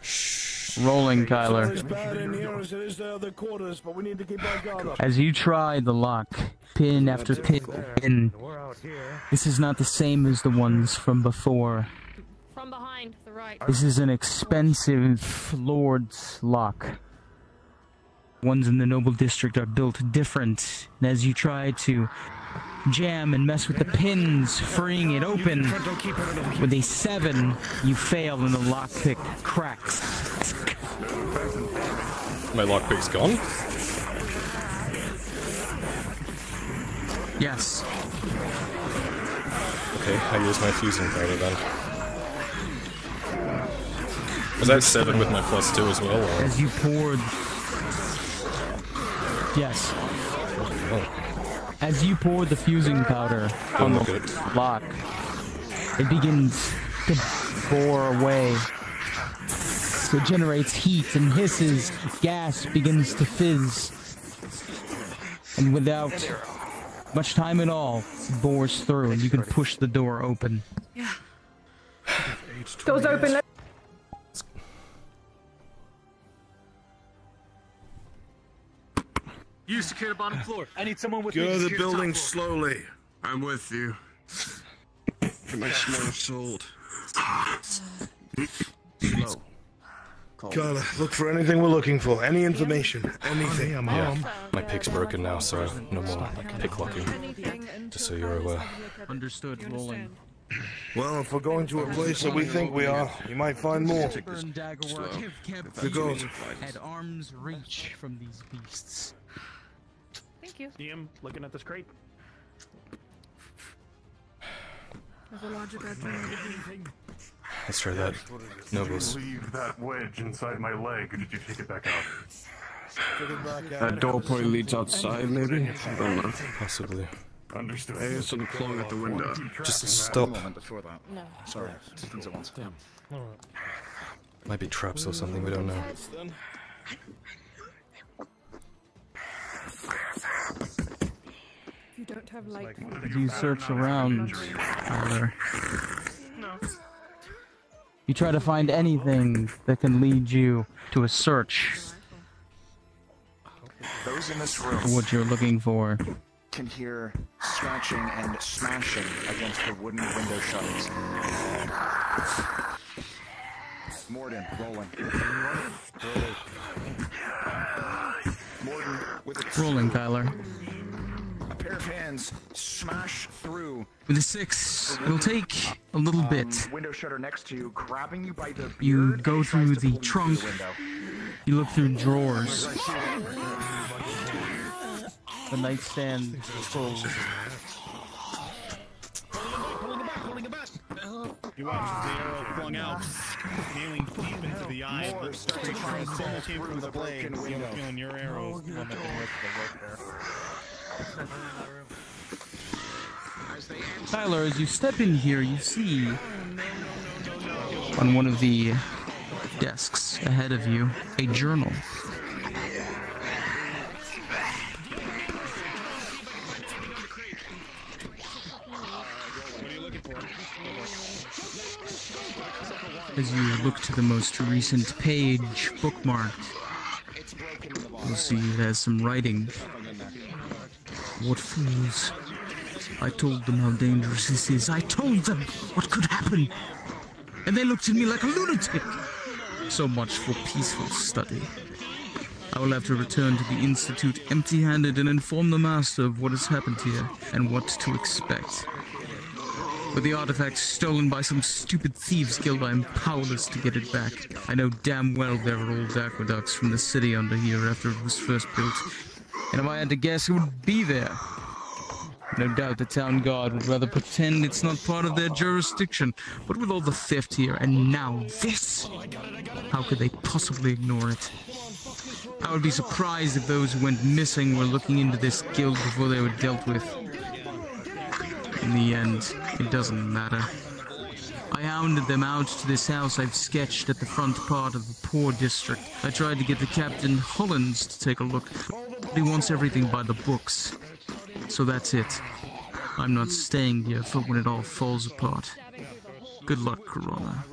Rolling, Kyler. It's bad in here as it is the other quarters, but we need to keep our guard up. As you try the lock, pin after pin, this is not the same as the ones from before. From behind, the right. This is an expensive Lord's lock. Ones in the Noble District are built different, and as you try to jam and mess with the pins, freeing it open, with a seven, you fail and the lockpick cracks. My lockpick's gone? Yes. Okay, I use my fusing powder then. Was that 7 with my plus 2 as well? Or? As you poured. Yes. Oh. As you pour the fusing powder oh, on Don't the look lock, it begins to bore away. It generates heat and hisses, gas begins to fizz. And without much time at all, it bores through and you can push the door open. Yeah. Doors open. You secure the bottom floor. I need someone with me. Go to to the building floor. slowly. I'm with you. For my small soul. Slow. Carla, look for anything we're looking for. Any information. Anything. I'm Yeah, my pick's broken now, so no more pick locking. Just so you're aware. Understood, rolling. Well, if we're going to a place that we think we are, you might find more. and dagger work have kept The goat. you at arm's reach from these beasts. Thank you. Liam, looking at this crate. There's a larger bedroom. Let's try that. Nobles. Leave that wedge inside my leg, or did you take it back out? That door probably leads outside, maybe? I don't know. Possibly. Understood. Hey, there's something clawing at the window. Just stop. before that. No. Sorry, two things at once. Might be traps or something, we don't know. You don't have light. As you search around, Kyler, you try to find anything that can lead you to a search Those in this room what you're looking for. can hear scratching and smashing against the wooden window shutters. Morden, rolling. Morden with a Rolling, Kyler. A pair of hands smash through. With a six, it'll take a little bit. Um, window shutter next to you, grabbing you by the You go through the trunk. the. You look through drawers. The nightstand is full. You watch as the arrow flung out, nailing deep into the eye of the creature as soul came through the blade. You have a feeling your arrow plummet the rip the work there. Kyler, as you step in here, you see on one of the desks ahead of you a journal. As you look to the most recent page bookmarked, you'll see it has some writing. What fools. I told them how dangerous this is. I told them what could happen. And they looked at me like a lunatic. So much for peaceful study. I will have to return to the Institute empty handed and inform the Master of what has happened here and what to expect. With the artifact stolen by some stupid thieves guild, I am powerless to get it back. I know damn well there are old aqueducts from the city under here after it was first built. And if I had to guess, it would be there. No doubt the town guard would rather pretend it's not part of their jurisdiction. But with all the theft here, and now this, how could they possibly ignore it? I would be surprised if those who went missing were looking into this guild before they were dealt with. In the end, it doesn't matter. I hounded them out to this house I've sketched at the front part of the poor district. I tried to get the Captain Hollins to take a look, but he wants everything by the books. So that's it. I'm not staying here for when it all falls apart. Good luck, Corona.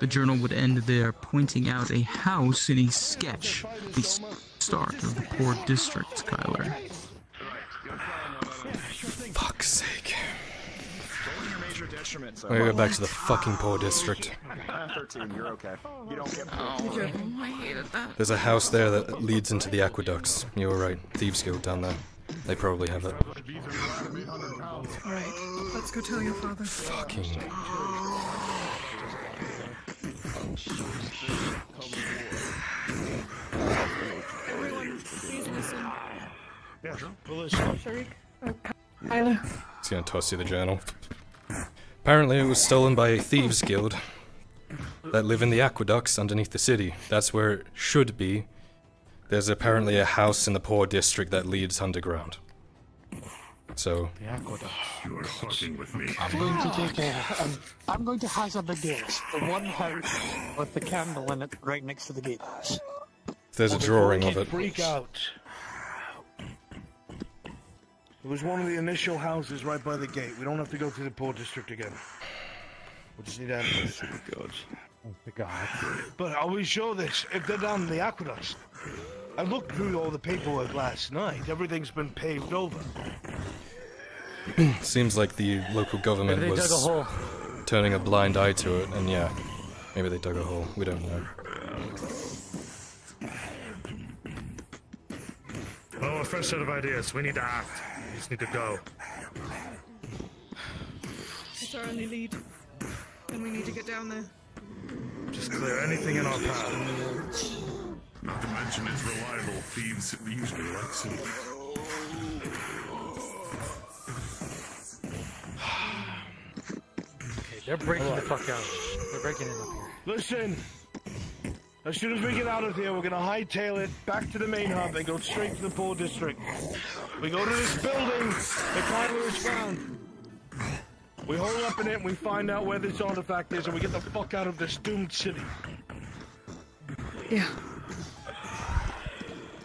The journal would end there, pointing out a house in a sketch, the start of the poor district, Kyler. Major detriment, so- I'm gonna go back to the fucking poor district. 13, you're okay. You don't get Oh, I hated that. There's a house there that leads into the aqueducts. You were right. Thieves Guild down there. They probably have it. Alright, let's go tell your father. Fucking. Everyone, please listen. Yeah, well, listen. Sharik, uh, Kyler. He's gonna toss you the journal. Apparently, it was stolen by a thieves guild that live in the aqueducts underneath the city. That's where it should be. There's apparently a house in the poor district that leads underground. So, The aqueduct. You're fucking with me. I'm going to take a. Um, I'm going to hazard the guess. The one house with the candle in it right next to the gatehouse. there's a drawing of it. Freak out. It was one of the initial houses right by the gate. We don't have to go through the poor district again. We just need answers. Oh, God. Oh, the God. But are we sure this? If they're down in the aqueducts, I looked through all the paperwork last night. Everything's been paved over. Seems like the local government Maybe they dug a was hole. turning a blind eye to it, and yeah, maybe they dug a hole. We don't know. Oh, a fresh set of ideas. We need to act. We just need to go. It's our only lead. And we need to get down there. Just clear anything in our path. Not to mention it's reliable. Thieves usually like soup. Okay, they're breaking the fuck out. They're breaking in up here. Listen, as soon as we get out of here, we're gonna hightail it back to the main hub and go straight to the poor district. We go to this building that Kyler is found. We hole up in it and we find out where this artifact is and we get the fuck out of this doomed city. Yeah.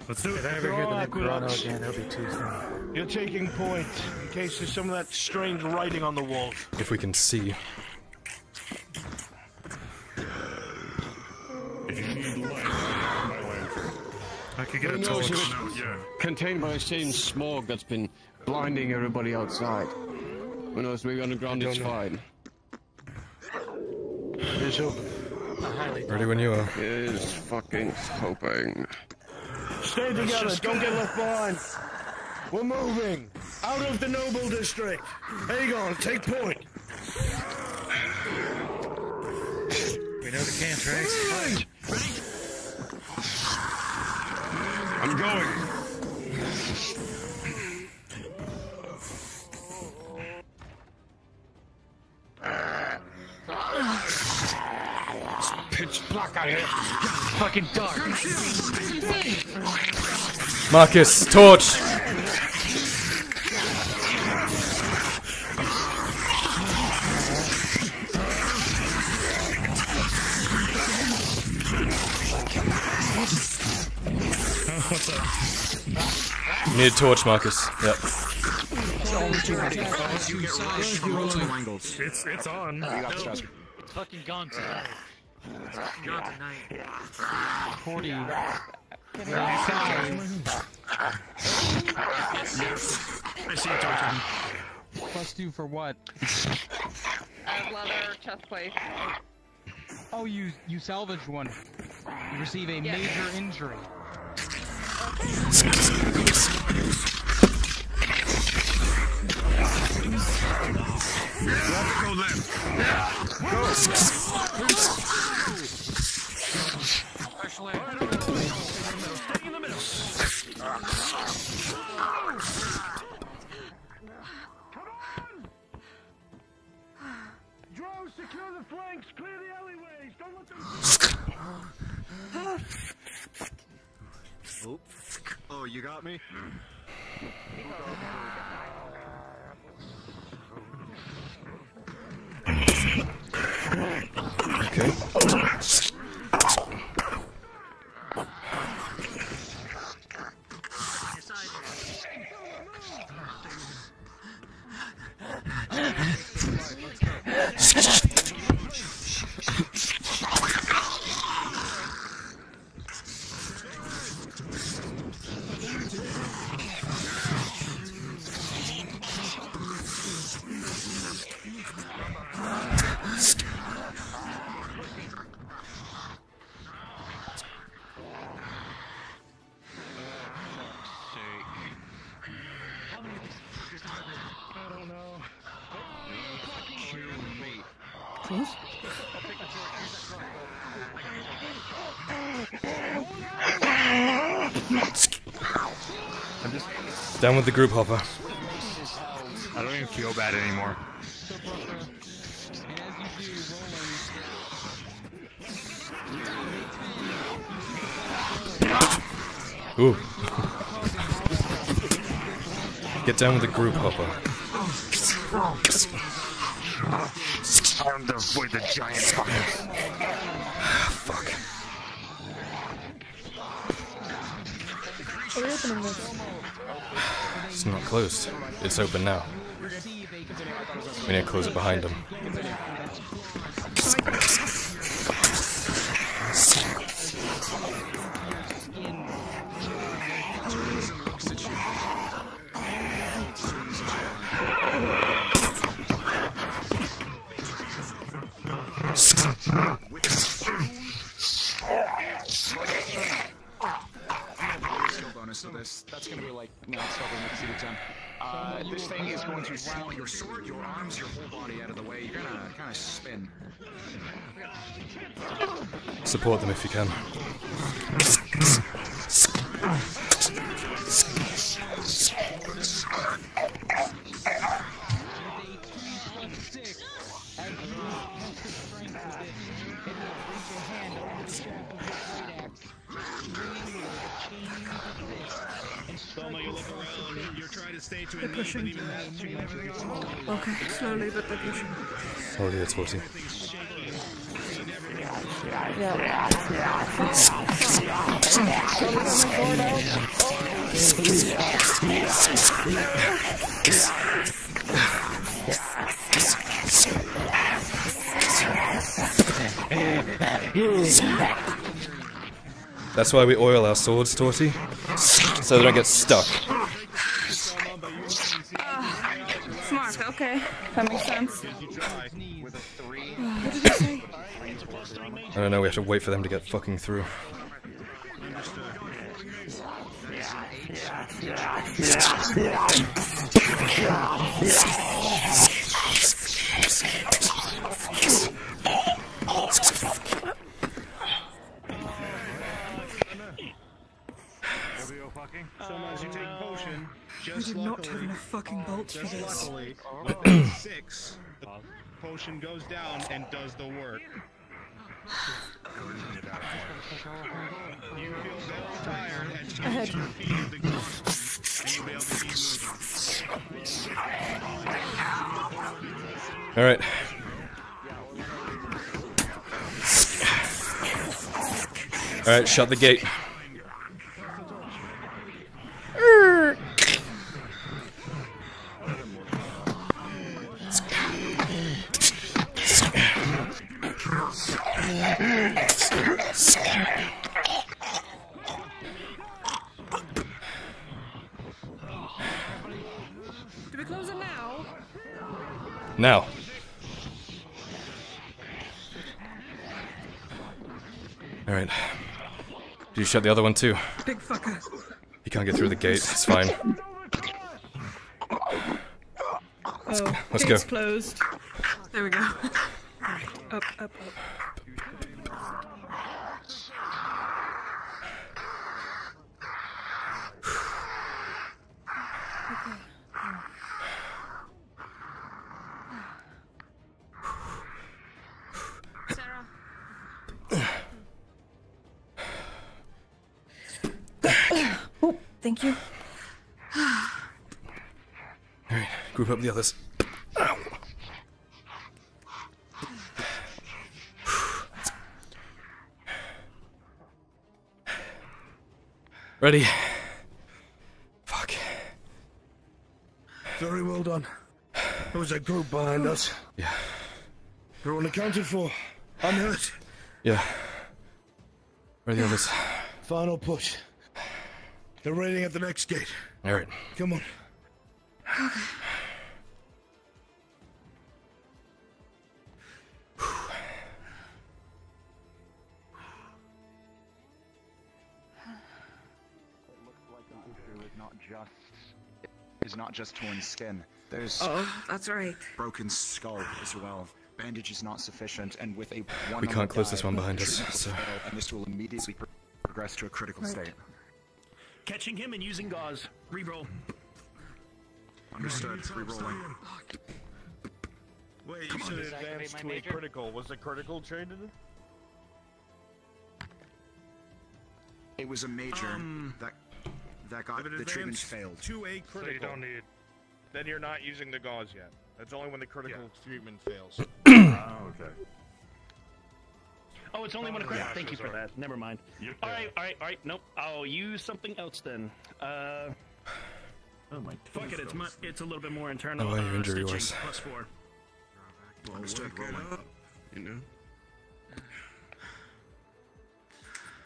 Let's do it. If I ever hear the name Corona again, it'll be too soon. You're taking point in case there's some of that strange writing on the walls. If we can see. If you my lantern. I could get a torch. if it's contained by the same smog that's been blinding everybody outside. Who knows, maybe underground it's fine. It is open. Ready when you are. Is fucking hoping. Stay together. Don't get left behind. We're moving out of the noble district. Aegon, take point. We know the camp I'm going. Pitch black out here. Fucking dark. Marcus, torch. Need a torch, Marcus. Yep. It's it's on. It's fucking gone tonight. Gone tonight. Cordy. I see it, Torty. Plus two for what? I have leather chest plate. Oh, you you salvaged one. You receive a Yes. major injury. Go left. Drones, secure the flanks. Clear the alleyways. Don't let them. Oh. oh, you got me? Okay. I don't know. Please? I'm just. Down with the group hopper. I don't even feel bad anymore. Ooh. Get down with the group hopper. Time to avoid the giant fuckers. Closed. It's open now. We need to close it behind him. Swing your sword, your arms, your whole body out of the way. You're gonna kind of spin. Support them if you can. That's too much. Okay, slowly but they're pushing. Oh, yeah, it's 40. That's why we oil our swords, Torty. So they don't get stuck. Okay. That makes sense. With a three. What did you say? I don't know, we have to wait for them to get fucking through. So as you take potion, We just did not have luckily, enough fucking bolts for this. luckily, with the six, the potion goes down and does the work. You feel very tired as you your feet of the gauntlet, and you'll be able to keep moving. Alright. Alright, shut the gate. Do we close it now? Now. Alright. Did you shut the other one too? Big fucker. He can't get through the gate, it's fine. Oh, let's gate's go. closed. There we go. Up, up, up. oh, thank you. Alright, group up the others. Ready? Fuck. Very well done. There was a group behind us. Yeah. Everyone accounted for. I'm hurt. Yeah. Where are the others? Final push. They're waiting at the next gate. Alright. Come on. is just torn skin. There's Oh, that's right. broken skull as well. Bandage is not sufficient, and with a one We can't close die, this one behind us, so- and this will immediately pro- progress to a critical Right. state. Catching him and using gauze. Reroll. Understood. Rerolling. Wait, Come you on. said Does advance to my a critical. Was the critical trained in it? It was a major Um, that that got If it the treatment failed. To a So critical. you don't need. Then you're not using the gauze yet. That's only when the critical treatment fails. Oh, okay. Oh, it's only one Yeah, critical. Thank you for sorry. that. Never mind. Yep, All yeah. right, all right, all right. Nope. I'll use something else then. Uh, Oh my. fuck it. It's mu- it's a little bit more internal. Oh, well, your uh, injury was- plus four. Understood. Work it Rolling. up, You know?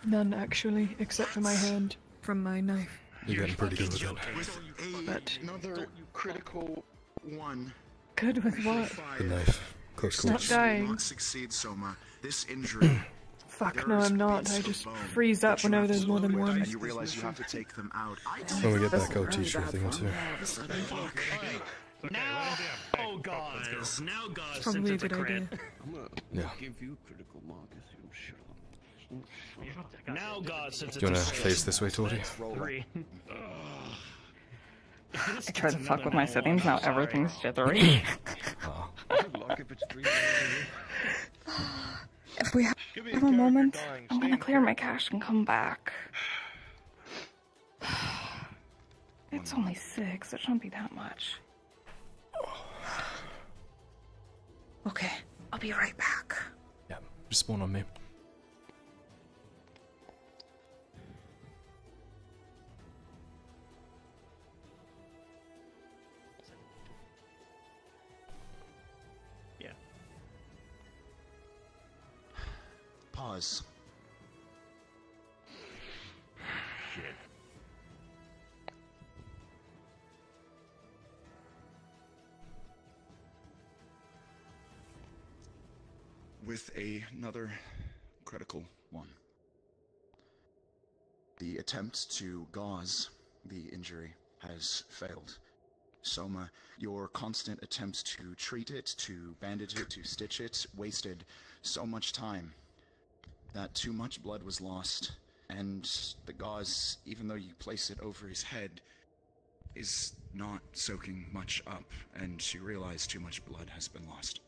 None, actually, except for my hand from my knife. You're getting pretty good with it. With a, But- another critical one. Good with what? The knife. Close Stop quarters. dying. Not succeed, Soma. This injury. Fuck, no, I'm not. I just freeze up whenever there's more than one. and you realize you have to take them out. When we get back, I'll teach you oh, a thing or two. Now, oh guys, now guys, Probably since a it's a good crit. idea. I'm gonna Yeah. Now guys, since Do you wanna face this way, Tori? I tried to fuck with my settings, now everything's jittery. Good if if we have a moment, I'm gonna clear my cache and come back. It's only six, it shouldn't be that much. Okay, I'll be right back. Yeah, just spawn on me. Pause. Shit. With a, another critical one. The attempt to gauze the injury has failed. Soma, your constant attempts to treat it, to bandage it, to stitch it, wasted so much time that too much blood was lost, and the gauze, even though you place it over his head, is not soaking much up, and you realize too much blood has been lost.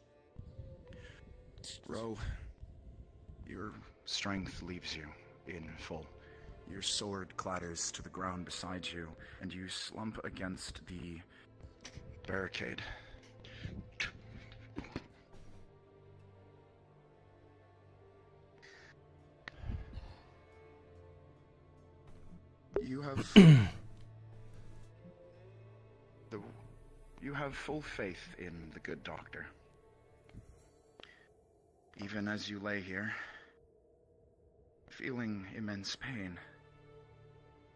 Ro, your strength leaves you in full. Your sword clatters to the ground beside you, and you slump against the barricade. You have the you have full faith in the good doctor. Even as you lay here, feeling immense pain,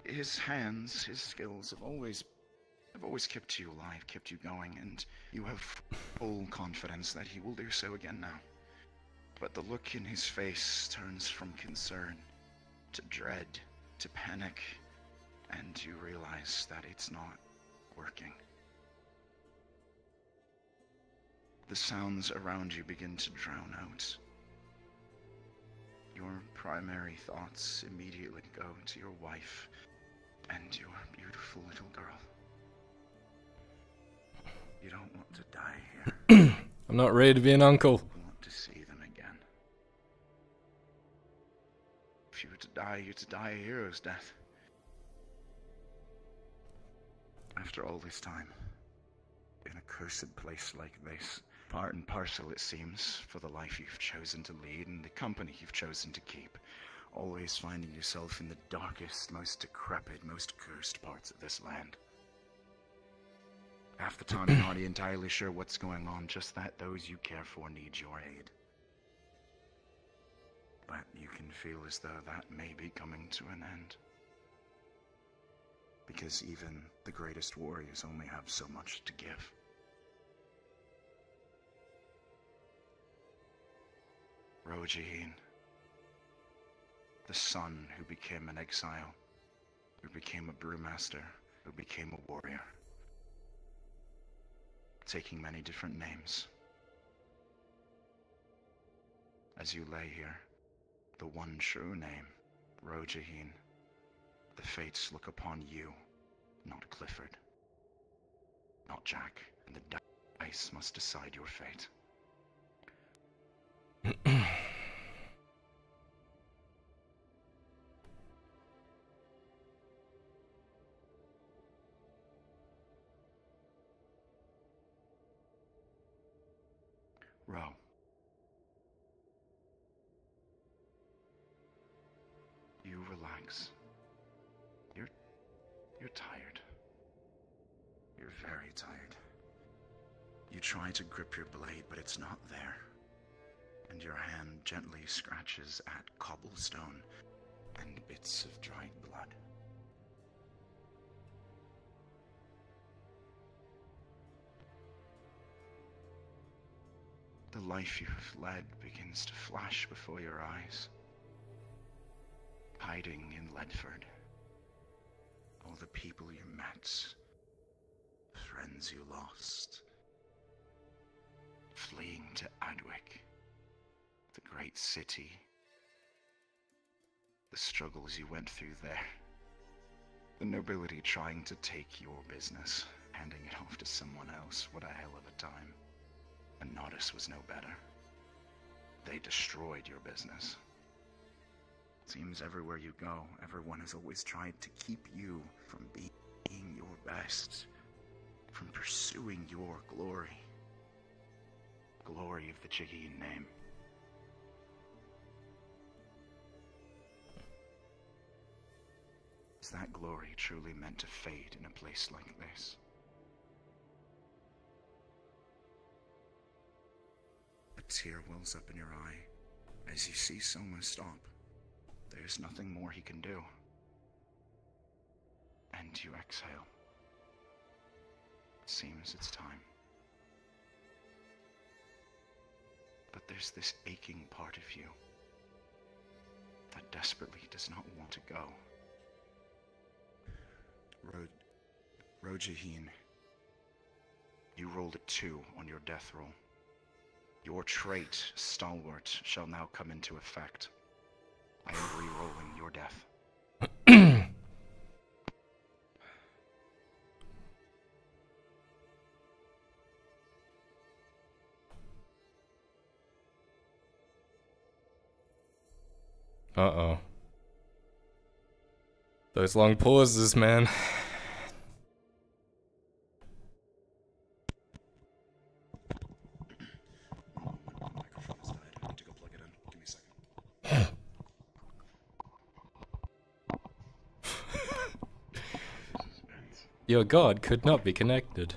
his hands, his skills have always have always kept you alive, kept you going, and you have full confidence that he will do so again now. But the look in his face turns from concern to dread to panic, and you realize that it's not working. The sounds around you begin to drown out. Your primary thoughts immediately go to your wife and your beautiful little girl. You don't want to die here. I'm not ready to be an uncle. You want to see them again. If you were to die, to die a hero's death. After all this time, in a cursed place like this, part and parcel, it seems, for the life you've chosen to lead and the company you've chosen to keep, always finding yourself in the darkest, most decrepit, most cursed parts of this land. Half the time, you're not entirely sure what's going on, just that those you care for need your aid. But you can feel as though that may be coming to an end. Because even the greatest warriors only have so much to give. Rojihin, the son who became an exile, who became a brewmaster, who became a warrior, taking many different names. As you lay here, the one true name, Rojahin, the fates look upon you, not Clifford, not Jack, and the dice must decide your fate. to grip your blade, but it's not there. And your hand gently scratches at cobblestone and bits of dried blood. The life you've led begins to flash before your eyes. Hiding in Ledford. All the people you met. Friends you lost. Fleeing to Adwick. The great city. The struggles you went through there. The nobility trying to take your business, handing it off to someone else. What a hell of a time. And Nautis was no better. They destroyed your business. Seems everywhere you go, everyone has always tried to keep you from being your best, from pursuing your glory. Glory of the Chigeen name. Is that glory truly meant to fade in a place like this? A tear wells up in your eye as you see Soma stop. There's nothing more he can do. And you exhale. It seems it's time. But there's this aching part of you. That desperately does not want to go. Ro- Rojaheen, you rolled a two on your death roll. Your trait, Stalwart, shall now come into effect. I am re-rolling your death. Uh-oh. Those long pauses, man. Your god could not be connected.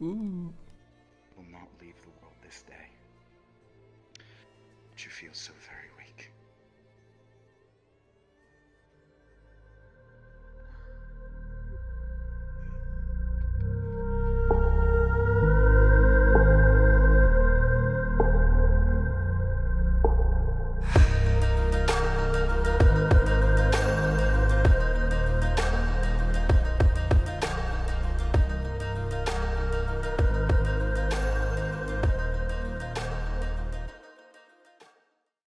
Road will not leave the world this day. But you feel so very